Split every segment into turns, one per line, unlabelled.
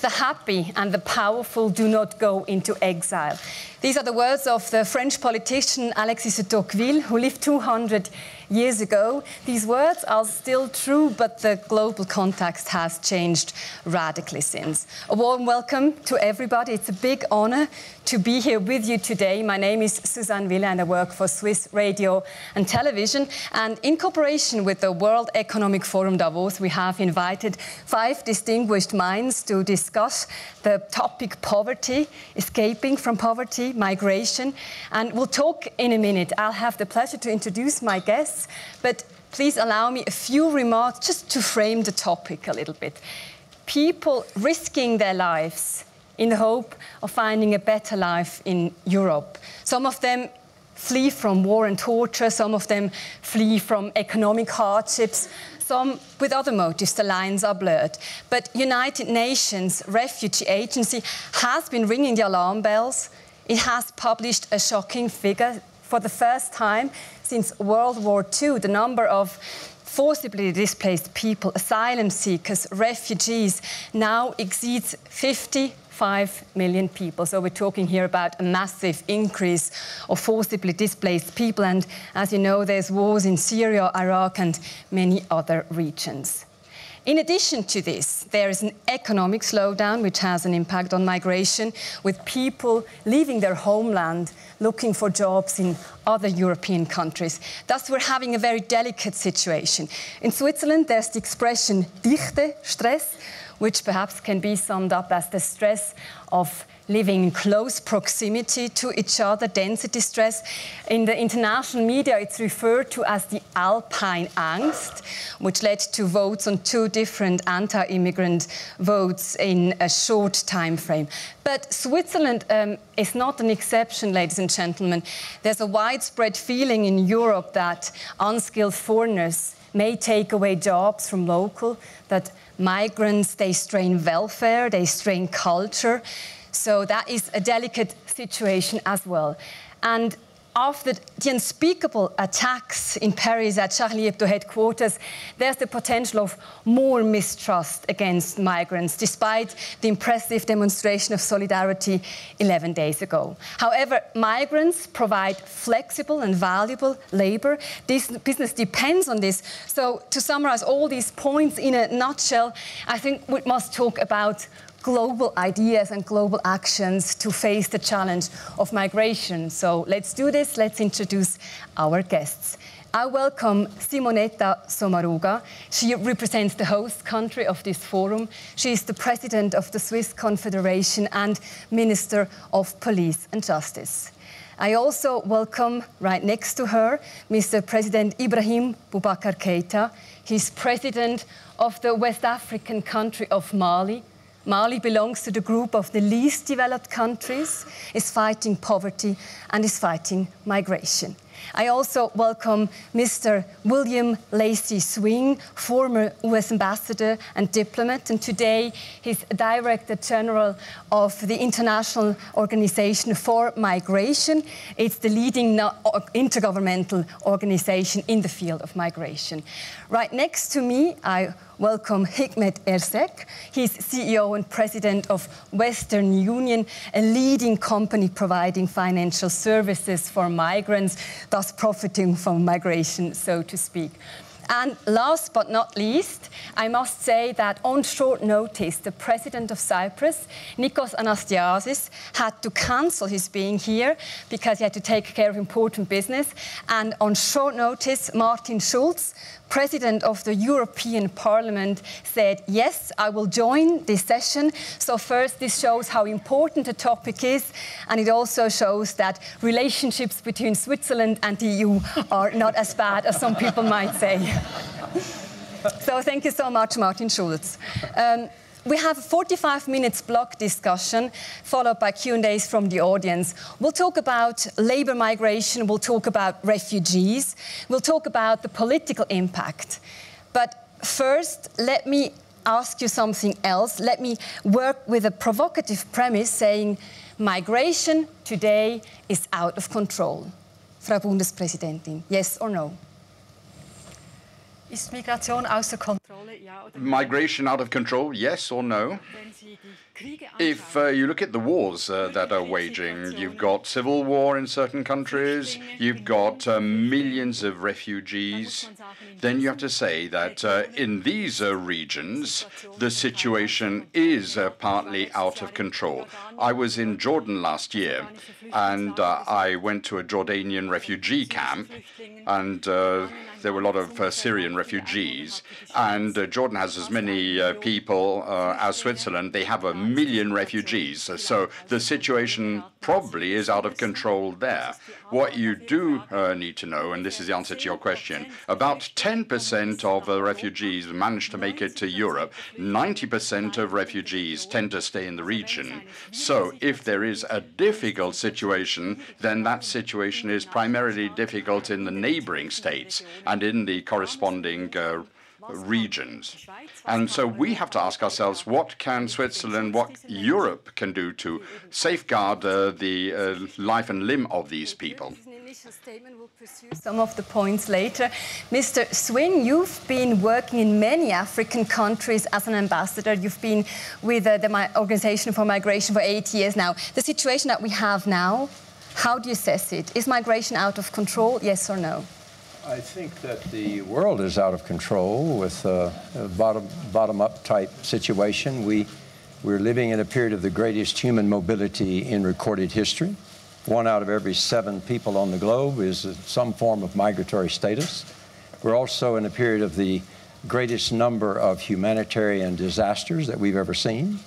the happy and the powerful do not go into exile. These are the words of the French politician Alexis de Tocqueville, who lived 200 years ago. These words are still true, but the global context has changed radically since. A warm welcome to everybody. It's a big honor to be here with you today. My name is Susanne Wille and I work for Swiss Radio and Television. And in cooperation with the World Economic Forum Davos, we have invited five distinguished minds to discuss the topic poverty, escaping from poverty, migration. And we'll talk in a minute. I'll have the pleasure to introduce my guests, but please allow me a few remarks just to frame the topic a little bit. People risking their lives in the hope of finding a better life in Europe. Some of them flee from war and torture, some of them flee from economic hardships, some with other motives, the lines are blurred. But United Nations Refugee Agency has been ringing the alarm bells. It has published a shocking figure for the first time since World War II. The number of forcibly displaced people, asylum seekers, refugees now exceeds 55 million people. So we're talking here about a massive increase of forcibly displaced people. And as you know, there's wars in Syria, Iraq, and many other regions. In addition to this, there is an economic slowdown which has an impact on migration, with people leaving their homeland looking for jobs in other European countries. Thus, we're having a very delicate situation. In Switzerland, there's the expression Dichte Stress, which perhaps can be summed up as the stress of living in close proximity to each other, density stress. In the international media, it's referred to as the Alpine Angst, which led to votes on two different anti-immigrant votes in a short time frame. But Switzerland um, is not an exception, ladies and gentlemen. There's a widespread feeling in Europe that unskilled foreigners may take away jobs from local, that migrants, they strain welfare, they strain culture. So that is a delicate situation as well. And after the unspeakable attacks in Paris at Charlie Hebdo headquarters, there's the potential of more mistrust against migrants, despite the impressive demonstration of solidarity 11 days ago. However, migrants provide flexible and valuable labor. This business depends on this. So, to summarize all these points in a nutshell, I think we must talk about global ideas and global actions to face the challenge of migration. So let's do this. Let's introduce our guests. I welcome Simonetta Sommaruga. She represents the host country of this forum. She is the president of the Swiss Confederation and Minister of Police and Justice. I also welcome right next to her Mr. President Ibrahim Boubacar Keita. He's president of the West African country of Mali, Mali belongs to the group of the least developed countries, is fighting poverty and is fighting migration. I also welcome Mr. William Lacy Swing, former US ambassador and diplomat, and today he's Director General of the International Organization for Migration. It's the leading intergovernmental organization in the field of migration. Right next to me, I welcome Hikmet Ersek. He's CEO and president of Western Union, a leading company providing financial services for migrants, thus profiting from migration, so to speak. And last but not least, I must say that on short notice, the president of Cyprus, Nikos Anastasiades, had to cancel his being here because he had to take care of important business. And on short notice, Martin Schulz, president of the European Parliament said, yes, I will join this session. So first, this shows how important the topic is, and it also shows that relationships between Switzerland and the EU are not as bad as some people might say. so thank you so much, Martin Schulz. Um, we have a 45 minutes block discussion followed by Q&As from the audience. We'll talk about labor migration, we'll talk about refugees, we'll talk about the political impact. But first, let me ask you something else. Let me work with a provocative premise saying migration today is out of control. Frau Bundespräsidentin, yes or no?
Ist Migration außer Kontrolle,
Migration out of control, yes or no?
If uh, you look at the wars uh, that are waging, you've got civil war in certain countries, you've got uh, millions of refugees, then you have to say that uh, in these uh, regions, the situation is uh, partly out of control. I was in Jordan last year, and I went to a Jordanian refugee camp, and there were a lot of uh, Syrian refugees, and uh, Jordan has as many uh, people as Switzerland. They have a million refugees, so the situation probably is out of control there. What you do need to know, and this is the answer to your question, about 10% of refugees manage to make it to Europe. 90% of refugees tend to stay in the region. So if there is a difficult situation, then that situation is primarily difficult in the neighboring states and in the corresponding uh, regions. And so we have to ask ourselves what can Switzerland, what Europe can do to safeguard uh, the uh, life and limb of these people.
Will pursue some of the points later. Mr. Swing, you've been working in many African countries as an ambassador. You've been with uh, the Organization for Migration for eight years now. The situation that we have now, how do you assess it? Is migration out of control, yes or no?
I think that the world is out of control with a, a bottom, bottom-up type situation. We, we're living in a period of the greatest human mobility in recorded history. One out of every seven people on the globe is some form of migratory status. We're also in a period of the greatest number of humanitarian disasters that we've ever seen,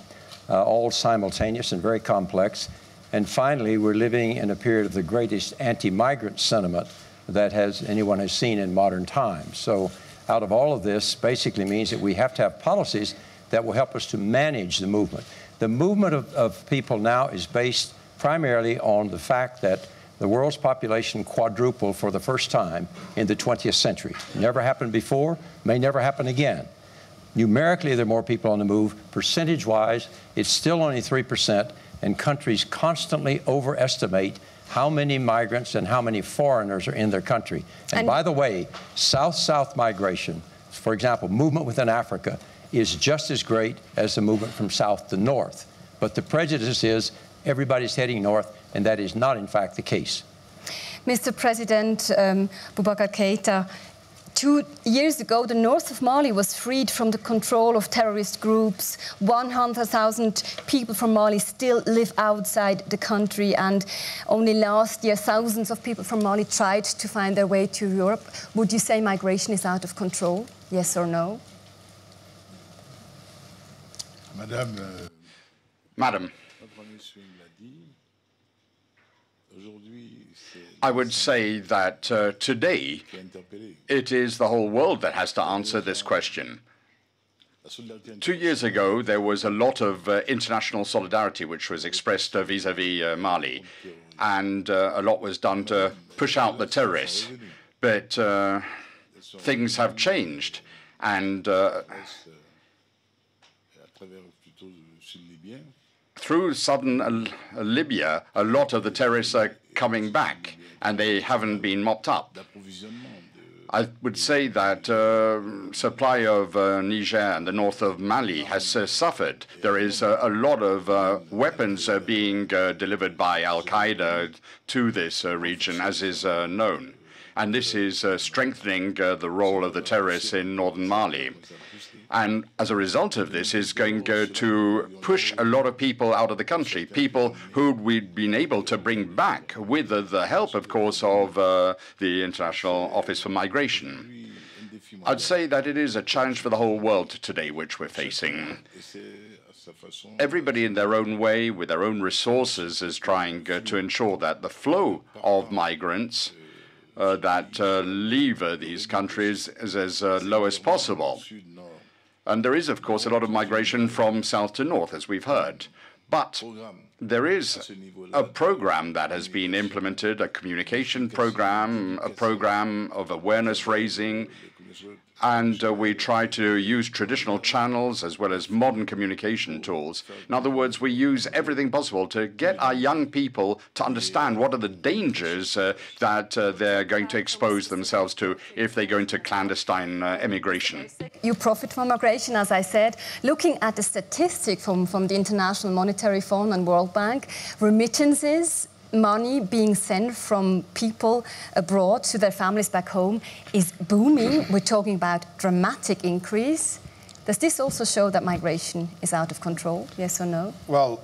uh, all simultaneous and very complex. And finally, we're living in a period of the greatest anti-migrant sentiment that has anyone has seen in modern times. So out of all of this basically means that we have to have policies that will help us to manage the movement. The movement of, of people now is based primarily on the fact that the world's population quadrupled for the first time in the 20th century. Never happened before, may never happen again. Numerically, there are more people on the move. Percentage wise, it's still only 3%, and countries constantly overestimate how many migrants and how many foreigners are in their country. And, and by the way, south-south migration, for example, movement within Africa, is just as great as the movement from south to north. But the prejudice is everybody's heading north, and that is not, in fact, the case.
Mr. President um, Boubacar Keita, Two years ago, the north of Mali was freed from the control of terrorist groups. 100,000 people from Mali still live outside the country, and only last year, thousands of people from Mali tried to find their way to Europe. Would you say migration is out of control? Yes or no?
Madame. Uh, Madam. I would say that uh, today it is the whole world that has to answer this question. Two years ago, there was a lot of uh, international solidarity which was expressed vis a vis Mali, and uh, a lot was done to push out the terrorists. But uh, things have changed, and uh, through southern Libya, a lot of the terrorists are coming back and they haven't been mopped up. I would say that uh, supply of uh, Niger and the north of Mali has uh, suffered. There is a lot of uh, weapons uh, being uh, delivered by Al Qaeda to this region, as is known. And this is strengthening the role of the terrorists in northern Mali and as a result of this is going to push a lot of people out of the country, people who we've been able to bring back with the help, of course, of uh, the International Office for Migration. I'd say that it is a challenge for the whole world today which we're facing. Everybody in their own way, with their own resources, is trying uh, to ensure that the flow of migrants uh, that uh, leave uh, these countries is as uh, low as possible. And there is, of course, a lot of migration from south to north, as we've heard. But there is a program that has been implemented, a communication program, a program of awareness raising, and uh, we try to use traditional channels as well as modern communication tools. In other words, we use everything possible to get our young people to understand what are the dangers uh, that uh, they're going to expose themselves to if they go into clandestine uh, immigration.
You profit from migration, as I said. Looking at the statistic from, from the International Monetary Fund and World Bank, remittances money being sent from people abroad to their families back home is booming. We're talking about dramatic increase. Does this also show that migration is out of control? Yes or no?
Well,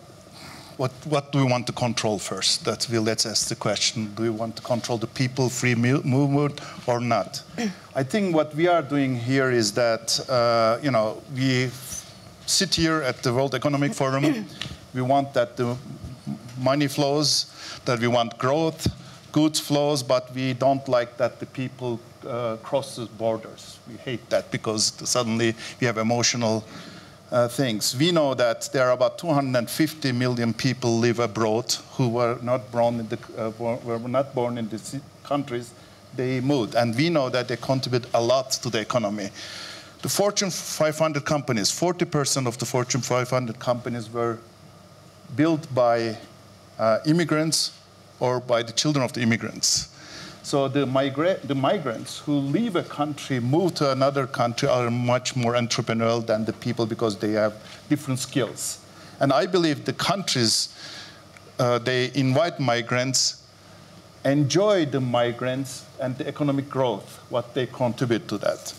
what, what do we want to control first? That we let's ask the question: Do we want to control the people free movement or not? I think what we are doing here is that uh, you know we sit here at the World Economic Forum. we want that the money flows that we want growth, goods flows, but we don't like that the people uh, cross the borders. We hate that because suddenly we have emotional uh, things. We know that there are about 250 million people live abroad who were not born in the uh, were not born in the countries they moved, and we know that they contribute a lot to the economy. The Fortune 500 companies, 40% of the Fortune 500 companies were built by immigrants or by the children of the immigrants. So the, migra- the migrants who leave a country, move to another country, are much more entrepreneurial than the people because they have different skills. And I believe the countries, uh, they invite migrants, enjoy the migrants and the economic growth, what they contribute to that.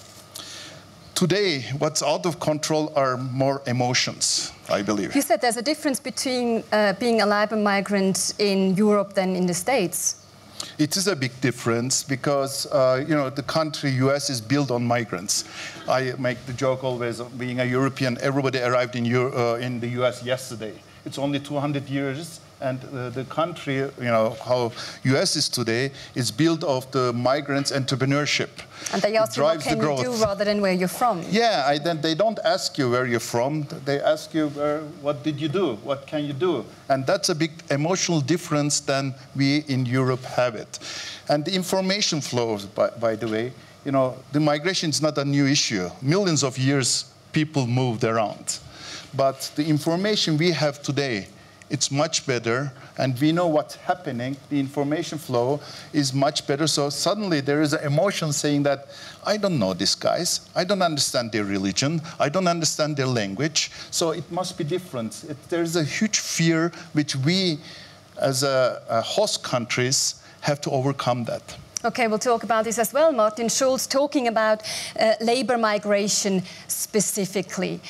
Today, what's out of control are more emotions, I believe.
You said there's a difference between uh, being a labor migrant in Europe than in the States.
It is a big difference because uh, you know the country U.S. is built on migrants. I make the joke always of being a European. Everybody arrived in, Euro, uh, in the U.S. yesterday. It's only 200 years and uh, the country, you know, how U.S. is today, is built of the migrants' entrepreneurship.
And they ask you what can you do rather than where you're from.
Yeah, I, then they don't ask you where you're from. They ask you where, what did you do, what can you do, and that's a big emotional difference than we in Europe have it. And the information flows, by, by the way, you know, the migration is not a new issue. Millions of years people moved around, but the information we have today it's much better, and we know what's happening. The information flow is much better. So suddenly there is an emotion saying that I don't know these guys, I don't understand their religion, I don't understand their language, so it must be different. It, there's a huge fear which we, as a, a host countries, have to overcome that.
Okay, we'll talk about this as well. Martin Schulz talking about uh, labor migration specifically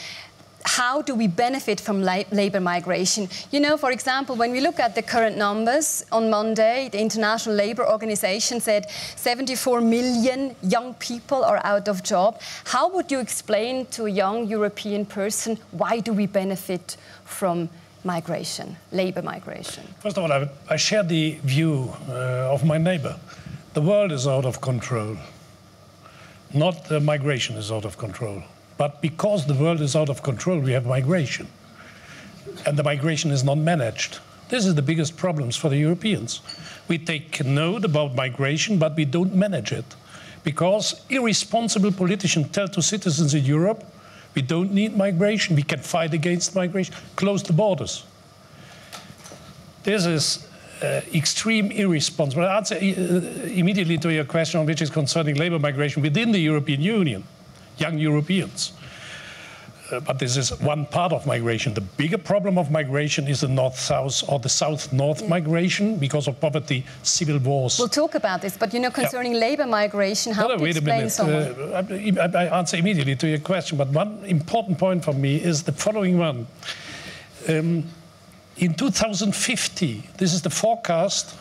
how do we benefit from labour migration? You know, for example, when we look at the current numbers, on Monday, the International Labour Organization said 74 million young people are out of job. How would you explain to a young European person why do we benefit from migration, labour migration?
First of all, I, I share the view uh, of my neighbour. The world is out of control, not the migration is out of control. But because the world is out of control, we have migration. And the migration is not managed. This is the biggest problems for the Europeans. We take note about migration, but we don't manage it. Because irresponsible politicians tell to citizens in Europe, we don't need migration, we can fight against migration, close the borders. This is uh, extreme irresponsible. I'll answer uh, immediately to your question, which is concerning labor migration within the European Union young Europeans. Uh, but this is one part of migration. The bigger problem of migration is the north-south or the south-north yeah. migration because of poverty, civil wars.
We'll talk about this, but you know, concerning yeah. labor migration, how no, no, wait a minute. Uh,
I, I, answer immediately to your question, but one important point for me is the following one. Um, in 2050, this is the forecast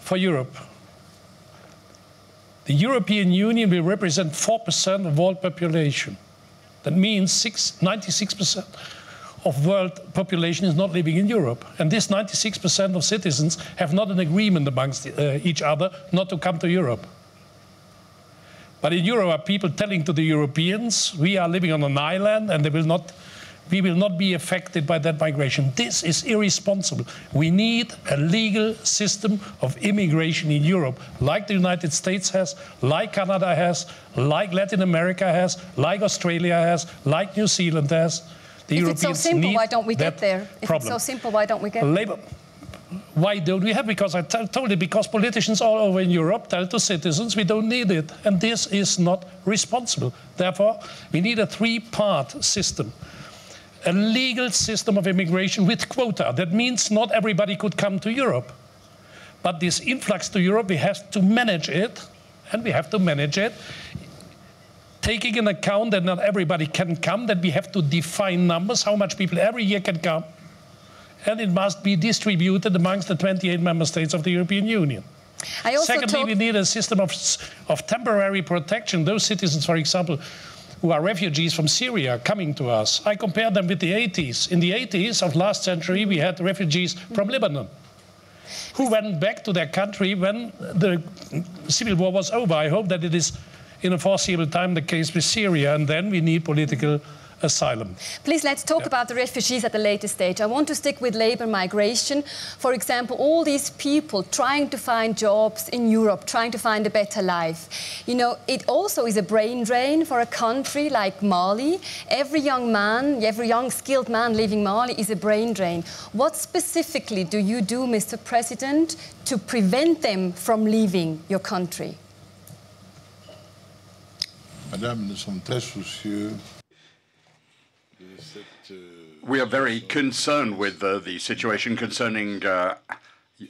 for Europe the European Union will represent 4% of world population. That means 96% of world population is not living in Europe. And this 96% of citizens have not an agreement amongst uh, each other not to come to Europe. But in Europe, are people telling to the Europeans, we are living on an island and they will not we will not be affected by that migration. This is irresponsible. We need a legal system of immigration in Europe, like the United States has, like Canada has, like Latin America has, like Australia has, like New Zealand has.
The if Europeans it's so simple, why don't we get there? If
problem.
it's so simple, why don't we get
Labor? Why don't we have? Because I told you, because politicians all over in Europe tell to citizens we don't need it. And this is not responsible. Therefore, we need a three part system a legal system of immigration with quota. That means not everybody could come to Europe. But this influx to Europe, we have to manage it, and we have to manage it taking in account that not everybody can come, that we have to define numbers, how much people every year can come, and it must be distributed amongst the 28 member states of the European Union. Secondly, we need a system of, of temporary protection. Those citizens, for example, who are refugees from Syria coming to us. I compare them with the 80s. In the 80s of last century, we had refugees from Lebanon who went back to their country when the civil war was over. I hope that it is in a foreseeable time the case with Syria, and then we need political asylum.
Please let's talk yeah. about the refugees at a later stage. I want to stick with labour migration. For example, all these people trying to find jobs in Europe, trying to find a better life. You know, it also is a brain drain for a country like Mali. Every young man, every young skilled man leaving Mali is a brain drain. What specifically do you do, Mr. President, to prevent them from leaving your country?
Madame, nous sommes très soucieux
we are very concerned with uh, the situation concerning uh,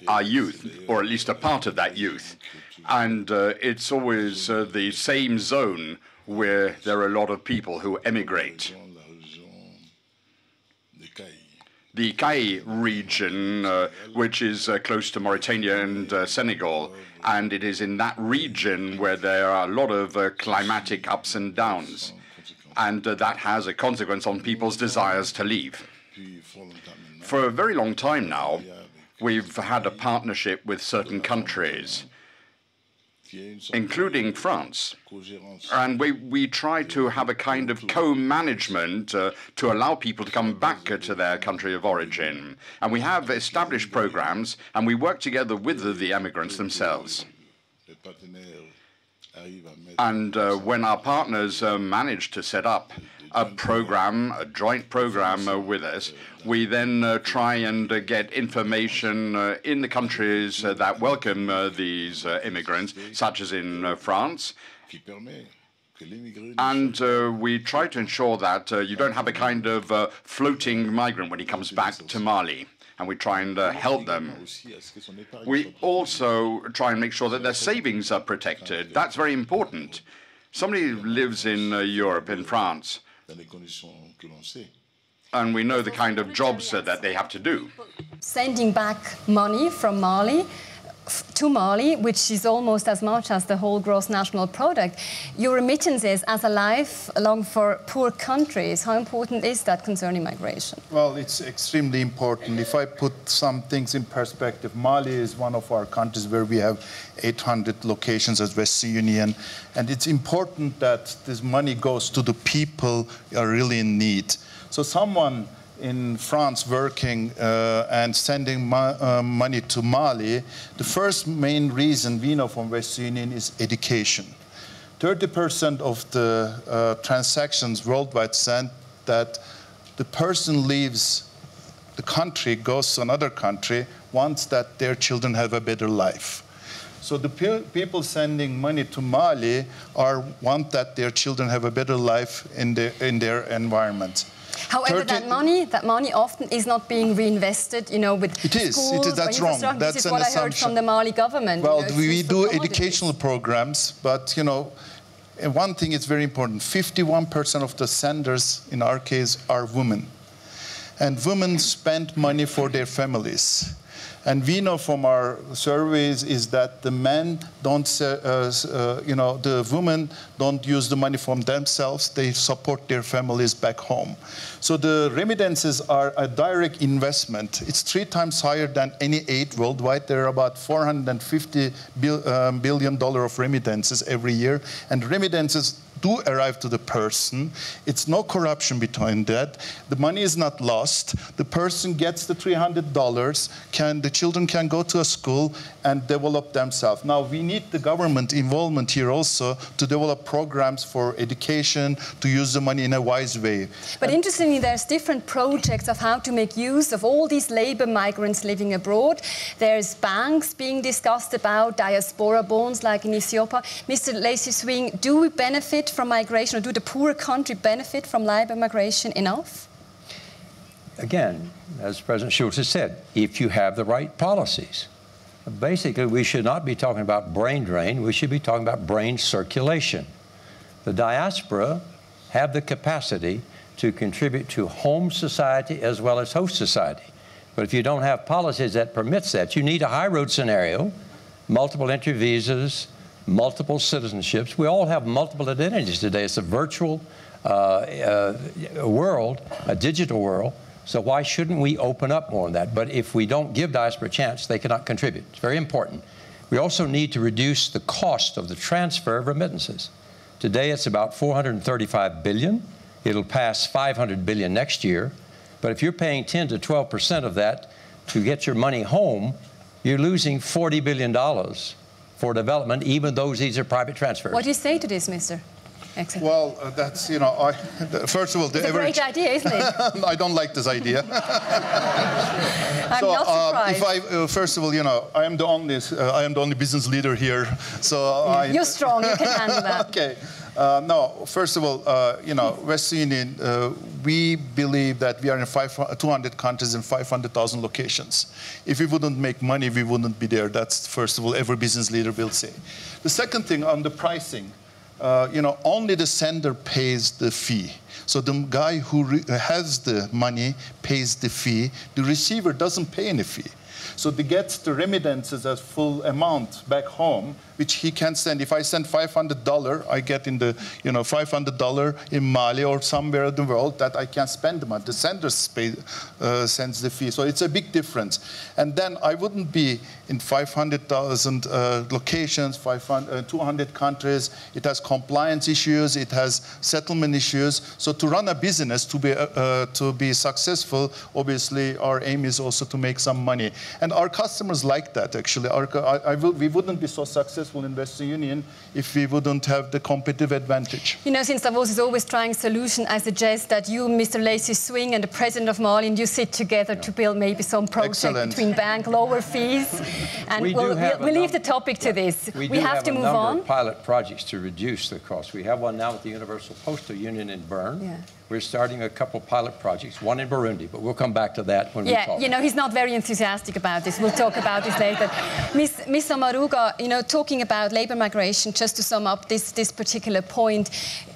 our youth, or at least a part of that youth. And uh, it's always uh, the same zone where there are a lot of people who emigrate. The Kayes region, uh, which is uh, close to Mauritania and Senegal, and it is in that region where there are a lot of climatic ups and downs and uh, that has a consequence on people's desires to leave. For a very long time now, we've had a partnership with certain countries, including France. And we, we try to have a kind of co-management uh, to allow people to come back to their country of origin. And we have established programs, and we work together with the, the emigrants themselves. And uh, when our partners uh, manage to set up a program, a joint program uh, with us, we then uh, try and uh, get information uh, in the countries that welcome these immigrants, such as in France. And uh, we try to ensure that uh, you don't have a kind of uh, floating migrant when he comes back to Mali and we try and uh, help them. We also try and make sure that their savings are protected. That's very important. Somebody lives in uh, Europe, in France, and we know the kind of jobs that they have to do.
Sending back money from Mali to Mali, which is almost as much as the whole gross national product. Your remittances as a life along for poor countries, how important is that concerning migration?
Well, it's extremely important. If I put some things in perspective, Mali is one of our countries where we have 800 locations as Western Union, and it's important that this money goes to the people who are really in need. So someone in France working uh, and sending uh, money to Mali, the first main reason we know from Western Union is education. 30% of the uh, transactions worldwide send that the person leaves the country, goes to another country, wants that their children have a better life. So the pe people sending money to Mali are want that their children have a better life in, the, in their environment.
However, that money, that money often is not being reinvested, you know, with
it is.
Schools
it is. That's wrong. That's
this is what
assumption.
I heard from the Mali government.
Well,
you know,
we do educational programs, but you know, one thing is very important. 51% of the senders, in our case, are women, and women spend money for their families. And we know from our surveys is that the men don't, uh, uh, you know, the women don't use the money from themselves. They support their families back home. So the remittances are a direct investment. It's three times higher than any aid worldwide. There are about 450 bill, um, billion dollar of remittances every year, and remittances do arrive to the person. It's no corruption between that. The money is not lost. The person gets the $300. Can, the children can go to a school and develop themselves. Now, we need the government involvement here also to develop programs for education, to use the money in a wise way.
But and interestingly, there's different projects of how to make use of all these labor migrants living abroad. There's banks being discussed about diaspora bonds like in Ethiopia. Mr. Lacy Swing, do we benefit from migration, or do the poor country benefit from labor migration enough?
Again, as President Schulz has said, if you have the right policies. Basically, we should not be talking about brain drain, we should be talking about brain circulation. The diaspora have the capacity to contribute to home society as well as host society. But if you don't have policies that permits that, you need a high road scenario, multiple entry visas, multiple citizenships. We all have multiple identities today. It's a virtual uh, uh, world, a digital world. So why shouldn't we open up more on that? But if we don't give diaspora a chance, they cannot contribute. It's very important. We also need to reduce the cost of the transfer of remittances. Today it's about 435 billion. It'll pass 500 billion next year. But if you're paying 10 to 12 percent of that to get your money home, you're losing 40 billion dollars for development, even though these are private transfers.
What do you say to this, Mr. Excellent.
Well, uh, that's, you know, I, first of all,
the it's average, a great idea, isn't it?
I don't like this idea.
I'm so, not
surprised. Uh, if I, uh, first of all, you know, I am the only, uh, I am the only business leader here, so
I, You're strong, you can handle that.
okay. Uh, no, first of all, uh, you know, Western Union, uh, we believe that we are in five, 200 countries and 500,000 locations. If we wouldn't make money, we wouldn't be there. That's, first of all, every business leader will say. The second thing on the pricing, uh, you know, only the sender pays the fee. So the guy who has the money pays the fee. The receiver doesn't pay any fee. So he gets the remittances as full amount back home, which he can send. If I send $500, I get in the, you know, $500 in Mali or somewhere in the world that I can't spend the money. The sender pay, uh, sends the fee. So it's a big difference. And then I wouldn't be in 500,000 uh, locations, 500, uh, 200 countries. It has compliance issues. It has settlement issues. So to run a business, to be, uh, uh, to be successful, obviously our aim is also to make some money. And our customers like that, actually. Our, I, I will, we wouldn't be so successful successful in Western Union if we wouldn't have the competitive advantage.
You know, since Davos is always trying solution, I suggest that you, Mr. Lacy Swing, and the president of Mali, and you sit together yeah. to build maybe some project
Excellent.
between bank lower fees. And we we'll, we'll, we'll leave the topic to this.
We,
we have,
have,
to move
on.
Of
pilot projects to reduce the cost. We have one now with the Universal Postal Union in Bern. Yeah. We're starting a couple pilot projects, one in Burundi, but we'll come back to that when
yeah,
we talk.
you know, he's not very enthusiastic about this. We'll talk about this later. Ms. Ms. Sommaruga, you know, talking about labor migration, just to sum up this, this particular point,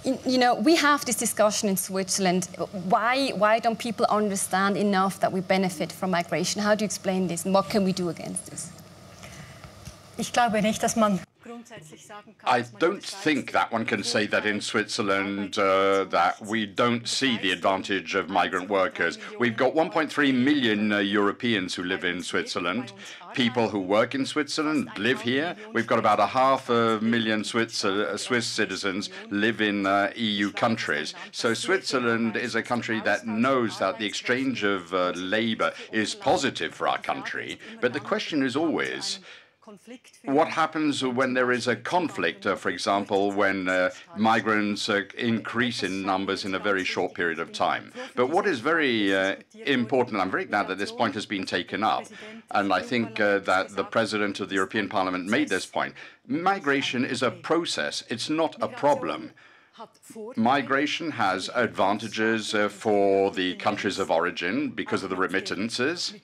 you know, we have this discussion in Switzerland. Why, why don't people understand enough that we benefit from migration? How do you explain this and what can we do against this?
Ich glaube nicht, dass man
I don't think that one can say that in Switzerland uh, that we don't see the advantage of migrant workers. We've got 1.3 million uh, Europeans who live in Switzerland. People who work in Switzerland live here. We've got about a half a million Swiss, uh, Swiss citizens live in uh, EU countries. So Switzerland is a country that knows that the exchange of uh, labor is positive for our country. But the question is always, what happens when there is a conflict, uh, for example, when uh, migrants uh, increase in numbers in a very short period of time? But what is very uh, important, I'm very glad that this point has been taken up, and I think uh, that the President of the European Parliament made this point. Migration is a process, it's not a problem. Migration has advantages uh, for the countries of origin because of the remittances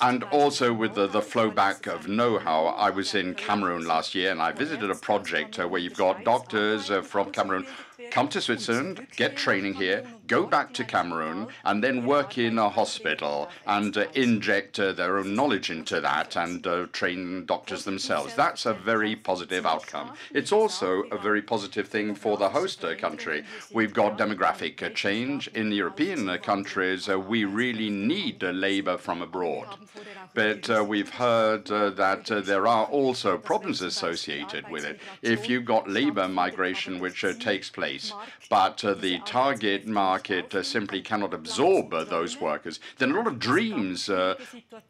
and also with the, the flow back of know-how. I was in Cameroon last year and I visited a project uh, where you've got doctors uh, from Cameroon come to Switzerland, get training here, go back to Cameroon and then work in a hospital and uh, inject uh, their own knowledge into that and uh, train doctors themselves. That's a very positive outcome. It's also a very positive thing for the host uh, country. We've got demographic uh, change in European uh, countries. we really need labor from abroad. But we've heard that there are also problems associated with it. If you've got labor migration which takes place, but the target market simply cannot absorb those workers, then a lot of dreams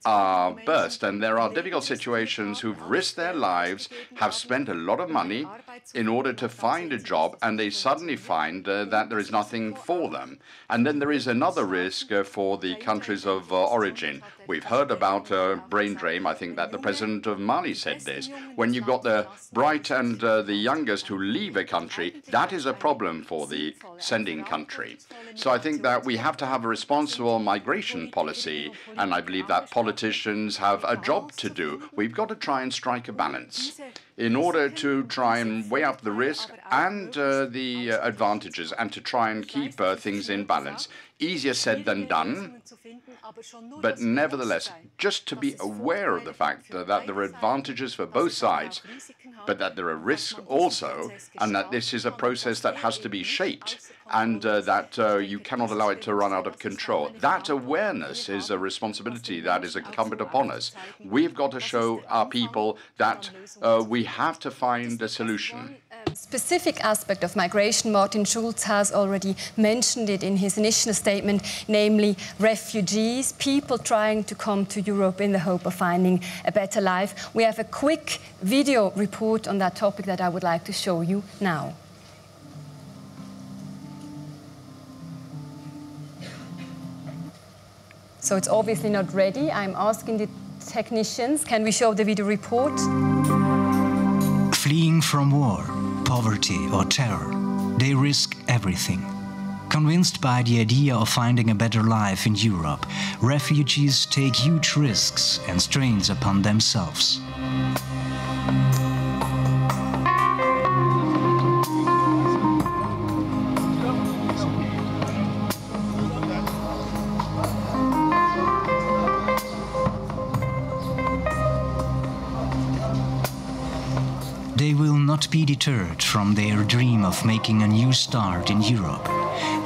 are burst, and there are difficult situations who've risked their lives, have spent a lot of money in order to find a job, and they suddenly find uh, that there is nothing for them. And then there is another risk uh, for the countries of uh, origin. We've heard about uh, brain drain. I think that the president of Mali said this. When you've got the bright and uh, the youngest who leave a country, that is a problem for the sending country. So I think that we have to have a responsible migration policy, and I believe that politicians have a job to do. We've got to try and strike a balance in order to try and weigh up the risk and uh, the uh, advantages and to try and keep uh, things in balance. Easier said than done, but nevertheless, just to be aware of the fact that there are advantages for both sides, but that there are risks also, and that this is a process that has to be shaped and uh, that uh, you cannot allow it to run out of control. That awareness is a responsibility that is incumbent upon us. We've got to show our people that uh, we have to find a solution.
Specific aspect of migration, Martin Schulz has already mentioned it in his initial statement, namely refugees, people trying to come to Europe in the hope of finding a better life. We have a quick video report on that topic that I would like to show you now. So it's obviously not ready. I'm asking the technicians, can we show the video report?
Fleeing from war, poverty or terror, they risk everything. Convinced by the idea of finding a better life in Europe, refugees take huge risks and strains upon themselves. Not be deterred from their dream of making a new start in Europe,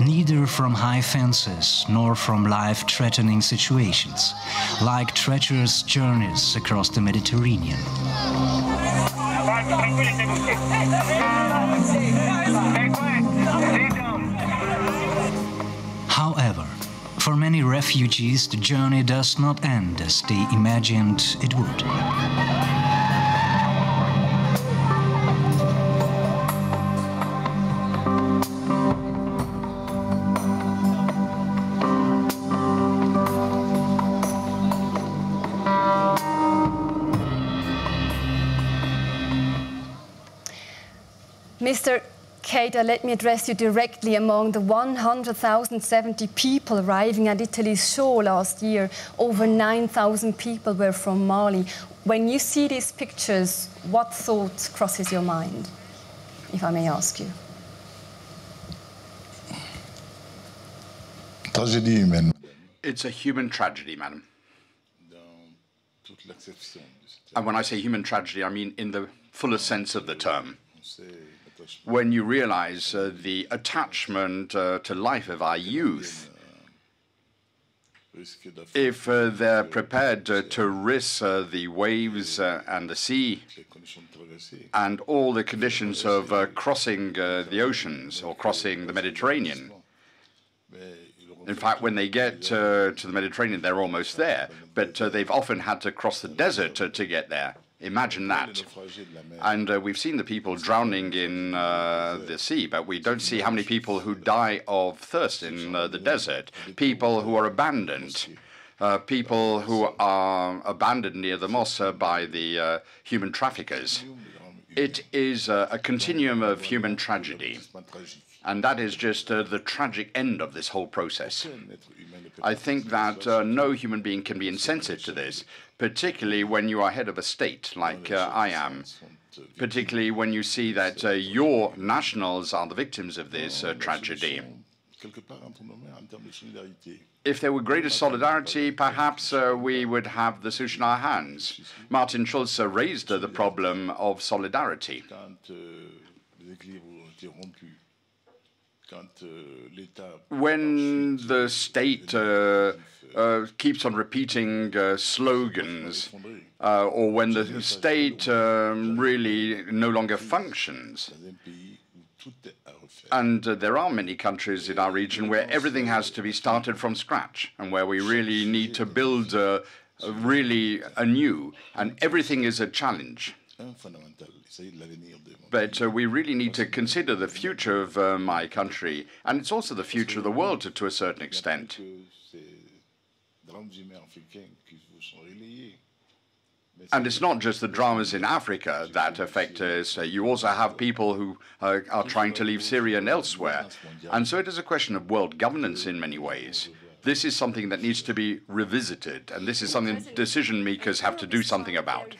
neither from high fences nor from life threatening situations, like treacherous journeys across the Mediterranean. However, for many refugees, the journey does not end as they imagined it would.
Mr. Let me address you directly. Among the 100,070 people arriving at Italy's shore last year, over 9,000 people were from Mali. When you see these pictures, what thought crosses your mind, if I may ask you?
Tragedy humaine.
It's a human tragedy, madam. And when I say human tragedy, I mean in the fullest sense of the term when you realize uh, the attachment uh, to life of our youth, if uh, they're prepared uh, to risk uh, the waves uh, and the sea and all the conditions of crossing the oceans or crossing the Mediterranean. In fact, when they get to the Mediterranean, they're almost there, but they've often had to cross the desert to get there. Imagine that. And uh, we've seen the people drowning in uh, the sea, but we don't see how many people who die of thirst in uh, the desert, people who are abandoned. Uh, people who are abandoned near the mosque by the uh, human traffickers. It is a continuum of human tragedy. And that is just uh, the tragic end of this whole process. I think that uh, no human being can be insensitive to this, particularly when you are head of a state like uh, I am, particularly when you see that uh, your nationals are the victims of this uh, tragedy. if there were greater solidarity, perhaps uh, we would have the solution in our hands. Martin Schulz raised uh, the problem of solidarity. When the state uh, uh, keeps on repeating uh, slogans, or when the state um, really no longer functions, and uh, there are many countries in our region where everything has to be started from scratch and where we really need to build uh, really anew, and everything is a challenge. But uh, we really need to consider the future of uh, my country, and it's also the future of the world to, to a certain extent. And it's not just the dramas in Africa that affect us. Uh, you also have people who uh, are trying to leave Syria and elsewhere. And so it is a question of world governance in many ways. This is something that needs to be revisited, and this is something decision makers have to do something about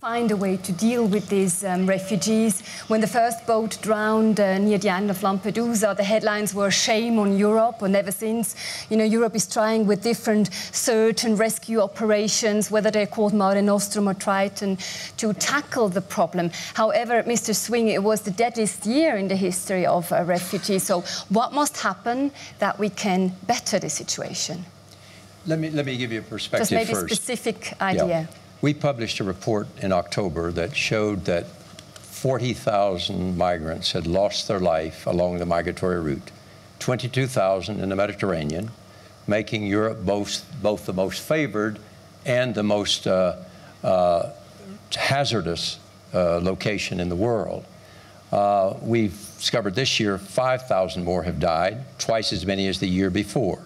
find a way to deal with these um, refugees. When the first boat drowned uh, near the end of Lampedusa, the headlines were shame on Europe, and ever since, you know, Europe is trying with different search and rescue operations, whether they're called Mare Nostrum or Triton, to tackle the problem. However, Mr. Swing, it was the deadliest year in the history of uh, refugees. So what must happen that we can better the situation?
Let me, let me give you a perspective
Just maybe
first.
specific idea. Yeah.
We published a report in October that showed that 40,000 migrants had lost their life along the migratory route, 22,000 in the Mediterranean, making Europe both, both the most favored and the most uh, uh, hazardous uh, location in the world. Uh, we've discovered this year 5,000 more have died, twice as many as the year before.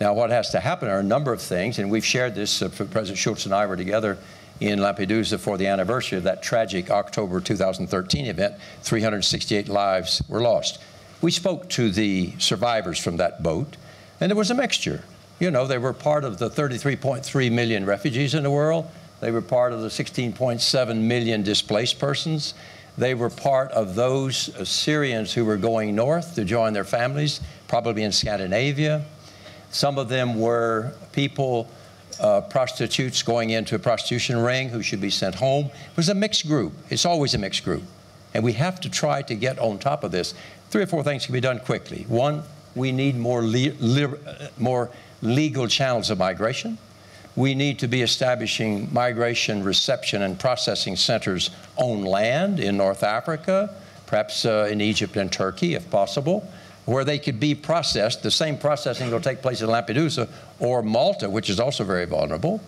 Now, what has to happen are a number of things, and we've shared this. Uh, President Schulz and I were together in Lampedusa for the anniversary of that tragic October 2013 event. 368 lives were lost. We spoke to the survivors from that boat, and it was a mixture. You know, they were part of the 33.3 million refugees in the world. They were part of the 16.7 million displaced persons. They were part of those Syrians who were going north to join their families, probably in Scandinavia. Some of them were people, uh, prostitutes going into a prostitution ring who should be sent home. It was a mixed group. It's always a mixed group. And we have to try to get on top of this. Three or four things can be done quickly. One, we need more, le le more legal channels of migration. We need to be establishing migration reception and processing centers on land in North Africa, perhaps uh, in Egypt and Turkey, if possible where they could be processed. The same processing will take place in Lampedusa or Malta, which is also very vulnerable.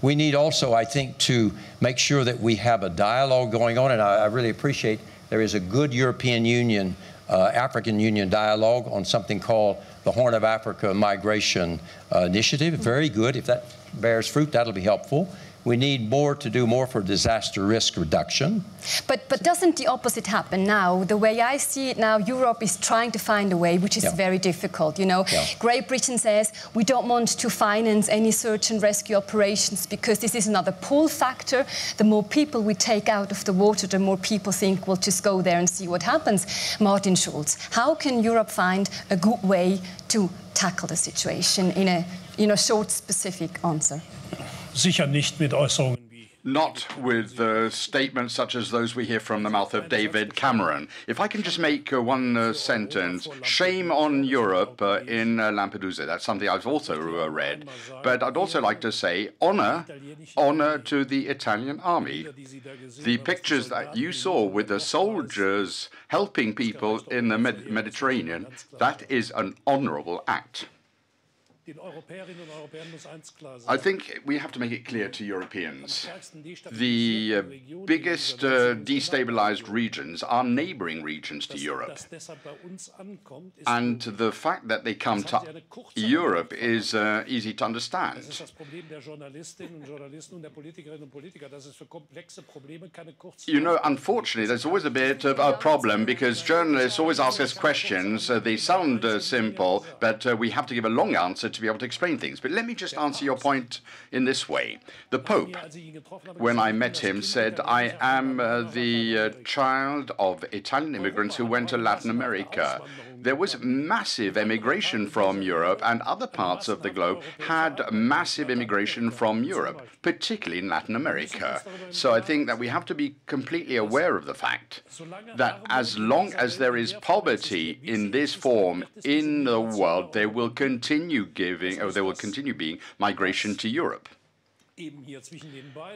We need also, I think, to make sure that we have a dialogue going on, and I, I really appreciate there is a good European Union, uh, African Union dialogue on something called the Horn of Africa Migration uh, Initiative. Very good. If that bears fruit, that'll be helpful. We need more to do more for disaster risk reduction.
But, but doesn't the opposite happen now? The way I see it now, Europe is trying to find a way, which is yeah. very difficult. You know, yeah. Great Britain says we don't want to finance any search and rescue operations because this is another pull factor. The more people we take out of the water, the more people think we'll just go there and see what happens. Martin Schulz, how can Europe find a good way to tackle the situation in a you know, short, specific answer?
Sicher nicht mit Äußerungen
not with uh, statements such as those we hear from the mouth of David Cameron. If I can just make uh, one uh, sentence, shame on Europe uh, in uh, Lampedusa. That's something I've also uh, read. But I'd also like to say honor, honor to the Italian army. The pictures that you saw with the soldiers helping people in the Med Mediterranean, that is an honorable act. I think we have to make it clear to Europeans. The uh, biggest uh, destabilized regions are neighboring regions to Europe. And the fact that they come to Europe is uh, easy to understand. You know, unfortunately, there's always a bit of a problem because journalists always ask us questions. Uh, they sound uh, simple, but uh, we have to give a long answer to be able to explain things. But let me just answer your point in this way. The Pope, when I met him, said, I am uh, the uh, child of Italian immigrants who went to Latin America. There was massive emigration from Europe, and other parts of the globe had massive immigration from Europe, particularly in Latin America. So I think that we have to be completely aware of the fact that as long as there is poverty in this form in the world, there will continue giving, or there will continue being migration to Europe.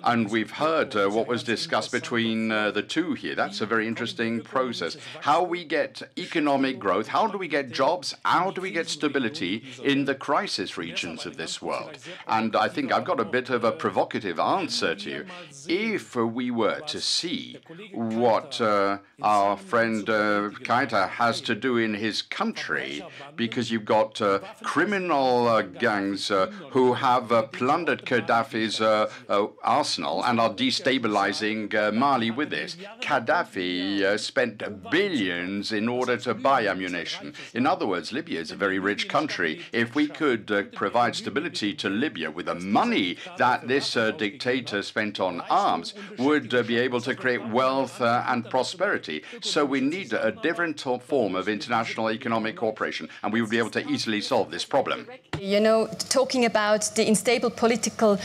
And we've heard uh, what was discussed between uh, the two here. That's a very interesting process. How we get economic growth, how do we get jobs, how do we get stability in the crisis regions of this world? And I think I've got a bit of a provocative answer to you. If we were to see what uh, our friend uh, Keita has to do in his country, because you've got uh, criminal uh, gangs uh, who have uh, plundered Gaddafi's uh, uh, arsenal and are destabilizing uh, Mali with this. Gaddafi spent billions in order to buy ammunition. In other words, Libya is a very rich country. If we could provide stability to Libya with the money that this dictator spent on arms, would be able to create wealth and prosperity. So we need a different form of international economic cooperation, and we would be able to easily solve this problem.
You know, talking about the unstable political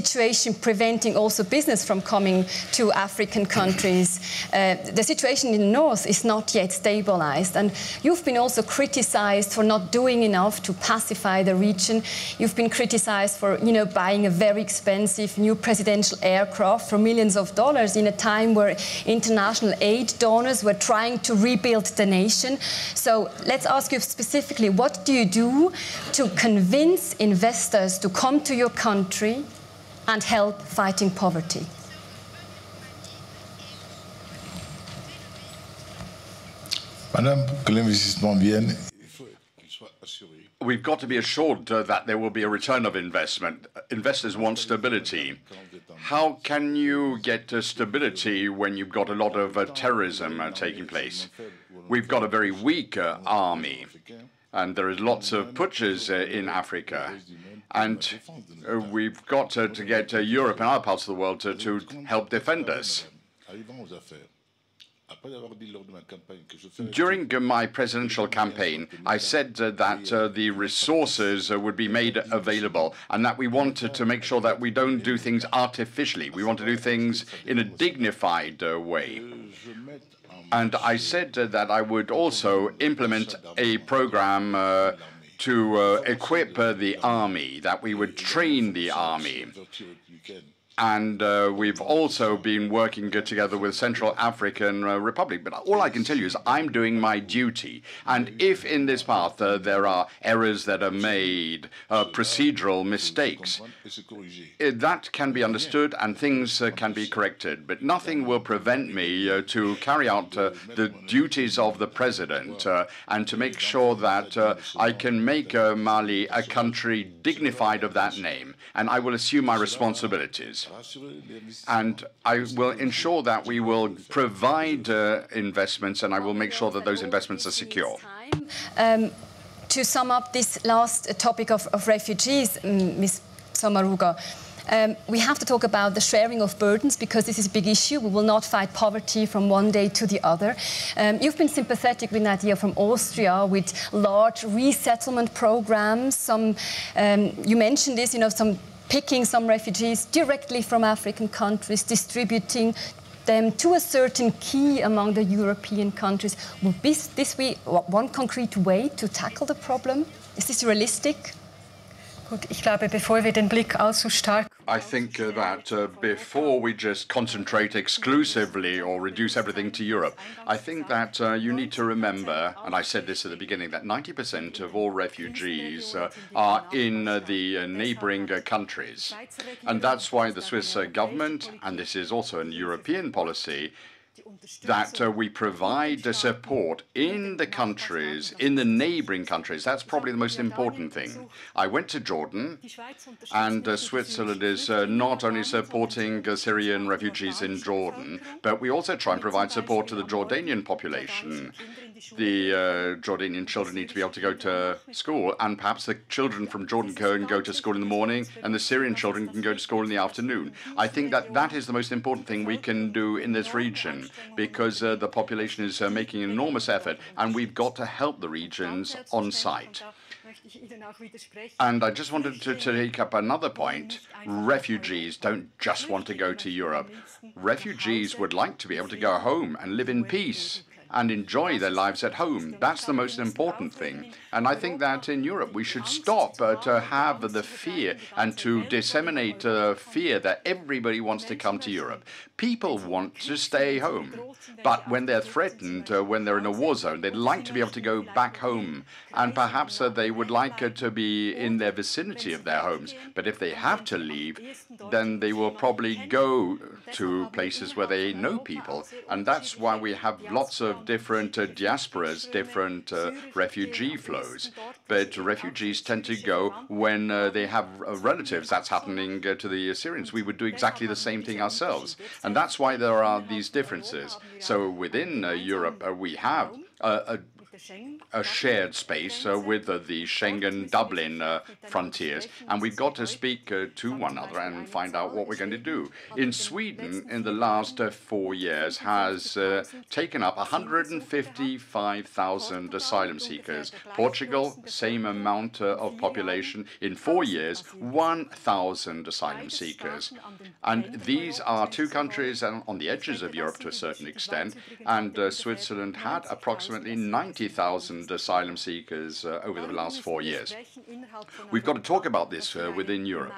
situation preventing also business from coming to African countries. Uh, the situation in the north is not yet stabilized, and you've been also criticized for not doing enough to pacify the region. You've been criticized for, you know, buying a very expensive new presidential aircraft for millions of dollars in a time where international aid donors were trying to rebuild the nation. So let's ask you specifically, what do you do to convince investors to come to your country and help fighting poverty.
Madame, que l'investissement vienne,
We've got to be assured uh, that there will be a return of investment. Investors want stability. How can you get uh, stability when you've got a lot of uh, terrorism uh, taking place? We've got a very weak uh, army, and there is lots of putschs uh, in Africa. And uh, we've got to, to get uh, Europe and other parts of the world to, to help defend us. During my presidential campaign, I said uh, that uh, the resources uh, would be made available and that we wanted to make sure that we don't do things artificially. We want to do things in a dignified uh, way. And I said that I would also implement a program to uh, equip uh, the army, that we would train the army. And uh, we've also been working together with Central African uh, Republic. But all I can tell you is I'm doing my duty. And if in this path uh, there are errors that are made, uh, procedural mistakes, uh, that can be understood and things uh, can be corrected. But nothing will prevent me to carry out the duties of the president and to make sure that I can make Mali a country dignified of that name. And I will assume my responsibilities. And I will ensure that we will provide uh, investments and I will make sure that those investments are secure.
Um, to sum up this last topic of, of refugees, Ms. Sommaruga, um, we have to talk about the sharing of burdens because this is a big issue. We will not fight poverty from one day to the other. Um, you've been sympathetic with an idea from Austria with large resettlement programs. Some, um, you mentioned this, you know, some picking some refugees directly from African countries, distributing them to a certain key among the European countries. Would this, this be one concrete way to tackle the problem? Is this realistic?
Gut, ich glaube, bevor wir den Blick allzu stark
I think uh, that uh, before we just concentrate exclusively or reduce everything to Europe, I think that uh, you need to remember, and I said this at the beginning, that 90% of all refugees uh, are in uh, the uh, neighboring countries. And that's why the Swiss government, and this is also a European policy, that uh, we provide the support in the countries, in the neighboring countries. That's probably the most important thing. I went to Jordan, and uh, Switzerland is uh, not only supporting uh, Syrian refugees in Jordan, but we also try and provide support to the Jordanian population. The uh, Jordanian children need to be able to go to school, and perhaps the children from Jordan can go to school in the morning, and the Syrian children can go to school in the afternoon. I think that that is the most important thing we can do in this region. because uh, the population is uh, making an enormous effort and we've got to help the regions on site. And I just wanted to, to take up another point. Refugees don't just want to go to Europe. Refugees would like to be able to go home and live in peace and enjoy their lives at home. That's the most important thing. And I think that in Europe we should stop uh, to have the fear and to disseminate uh, fear that everybody wants to come to Europe. People want to stay home, but when they're threatened, uh, when they're in a war zone, they'd like to be able to go back home. And perhaps uh, they would like uh, to be in their vicinity of their homes. But if they have to leave, then they will probably go to places where they know people. And that's why we have lots of different uh, diasporas, different uh, refugee flows. But refugees tend to go when uh, they have uh, relatives. That's happening uh, to the Syrians. We would do exactly the same thing ourselves. And that's why there are these differences. So within uh, Europe, we have a a shared space uh, with uh, the Schengen Dublin uh, frontiers, and we've got to speak uh, to one another and find out what we're going to do. In Sweden, in the last uh, four years, has uh, taken up 155,000 asylum seekers. Portugal, same amount of population. In four years, 1,000 asylum seekers. And these are two countries on the edges of Europe to a certain extent, and Switzerland had approximately 90 50,000 asylum seekers uh, over the last four years. We've got to talk about this uh, within Europe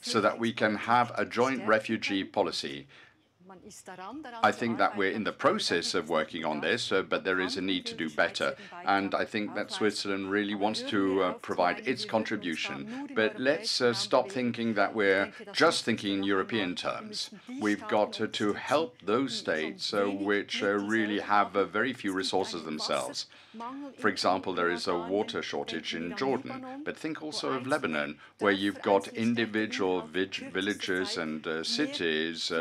so that we can have a joint refugee policy I think that we're in the process of working on this, uh, but there is a need to do better. And I think that Switzerland really wants to uh, provide its contribution. But let's uh, stop thinking that we're just thinking in European terms. We've got to, to help those states uh, which uh, really have uh, very few resources themselves. For example, there is a water shortage in Jordan, but think also of Lebanon, where you've got individual villages and cities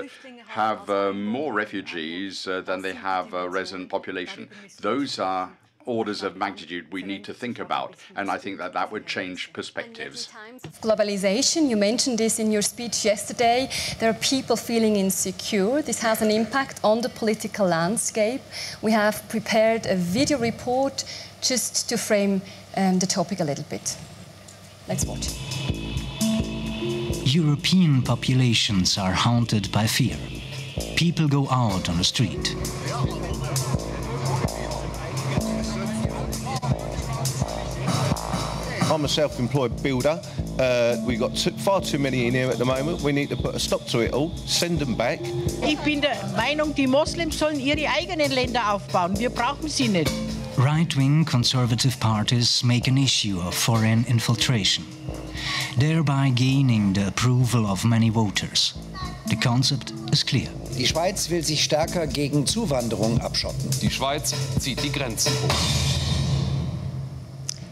have have uh, more refugees uh, than they have a resident population. Those are orders of magnitude we need to think about, and I think that that would change perspectives.
Globalization, you mentioned this in your speech yesterday. There are people feeling insecure. This has an impact on the political landscape. We have prepared a video report just to frame um, the topic a little bit. Let's watch.
European populations are haunted by fear. People go out on the street.
I'm a self-employed builder. Uh, we've got too, far too many in here at the moment. We need to put a stop to it all, send them back.
Ich bin der Meinung, die Moslems sollen ihre eigenen Länder aufbauen. Wir brauchen sie nicht.
Right-wing conservative parties make an issue of foreign infiltration, thereby gaining the approval of many voters. The concept is clear.
Die Schweiz will sich stärker gegen Zuwanderung abschotten.
Die Schweiz zieht die Grenzen hoch.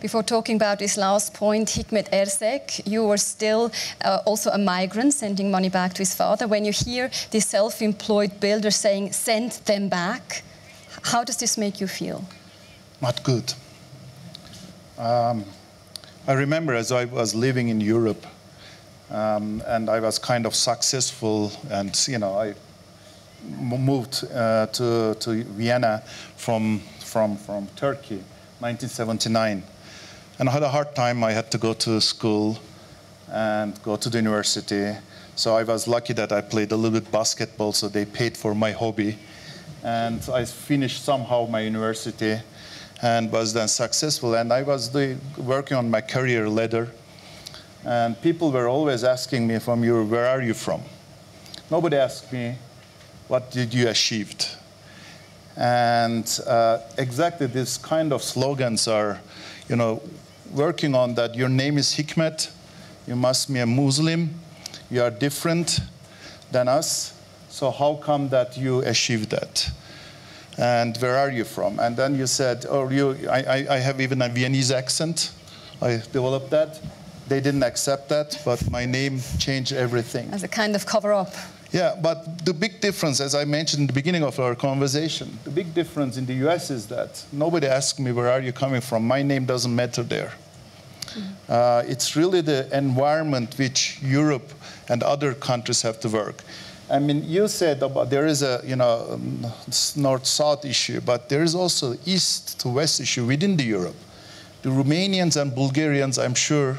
Before talking about this last point, Hikmet Ersek, you were still uh, also a migrant sending money back to his father. When you hear this self-employed builder saying, send them back, how does this make you feel?
Not good. Um, I remember as I was living in Europe, um, and I was kind of successful, and you know, I moved uh, to, to Vienna from, from, from Turkey, 1979. And I had a hard time. I had to go to school and go to the university. So I was lucky that I played a little bit basketball, so they paid for my hobby. And I finished somehow my university and was then successful. And I was working on my career ladder. And people were always asking me from Europe, where are you from? Nobody asked me, what did you achieved? And uh, exactly this kind of slogans are, you know, working on that. Your name is Hikmet. You must be a Muslim. You are different than us. So how come that you achieved that? And where are you from? And then you said, oh, you, I, I have even a Viennese accent. I developed that. They didn't accept that, but my name changed everything.
As a kind of cover up.
Yeah, but the big difference, as I mentioned in the beginning of our conversation, the big difference in the US is that nobody asks me, where are you coming from? My name doesn't matter there. Mm-hmm. Uh, it's really the environment which Europe and other countries have to work. I mean, you said about there is a you know north-south issue, but there is also east to west issue within the Europe. The Romanians and Bulgarians, I'm sure,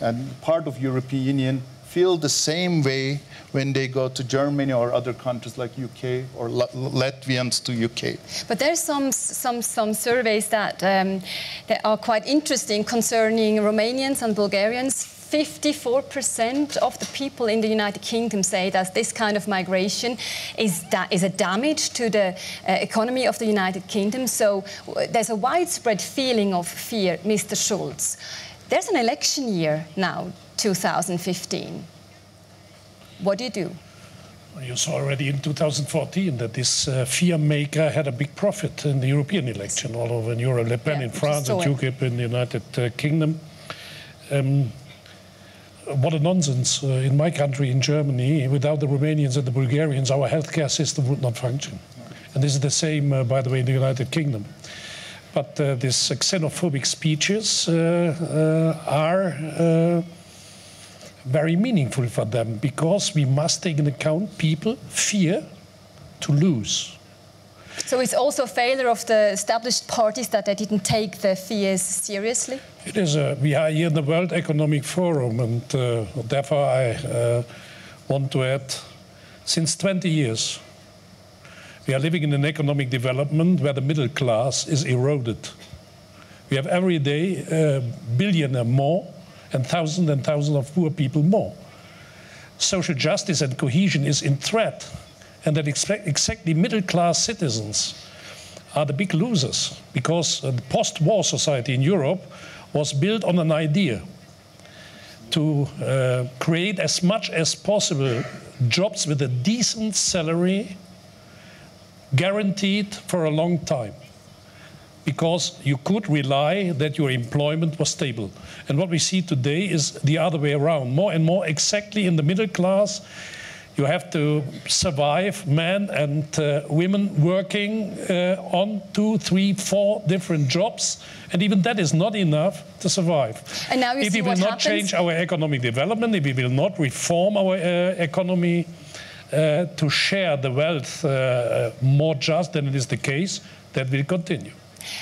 and part of European Union feel the same way when they go to Germany or other countries like UK or Latvians to UK.
But there's some some some surveys that um, that are quite interesting concerning Romanians and Bulgarians 54% of the people in the United Kingdom say that this kind of migration is, is a damage to the uh, economy of the United Kingdom. So there's a widespread feeling of fear, Mr. Schulz. There's an election year now, 2015. What do you do?
You saw already in 2014 that this uh, fear maker had a big profit in the European election all over in Europe. Le Pen yeah, in France and UKIP in the United uh, Kingdom. Um, what a nonsense. Uh, in my country, in Germany, without the Romanians and the Bulgarians, our healthcare system would not function. And this is the same, uh, by the way, in the United Kingdom. But uh, these xenophobic speeches uh, uh, are uh, very meaningful for them because we must take into account people fear to lose.
So it's also a failure of the established parties that they didn't take the fears seriously?
It is. A, we are here in the World Economic Forum, and uh, therefore I uh, want to add, since 20 years, we are living in an economic development where the middle class is eroded. We have every day a billionaire more and thousands and thousands of poor people more. Social justice and cohesion is in threat, and that exactly middle class citizens are the big losers because the post war society in Europe was built on an idea to uh, create as much as possible jobs with a decent salary guaranteed for a long time because you could rely that your employment was stable. And what we see today is the other way around. More and more exactly in the middle class, you have to survive, men and uh, women working uh, on two, three, four different jobs, and even that is not enough to survive.
And now you
if
see
we will not
happens?
change our economic development, if we will not reform our uh, economy uh, to share the wealth uh, more just than it is the case, that will continue.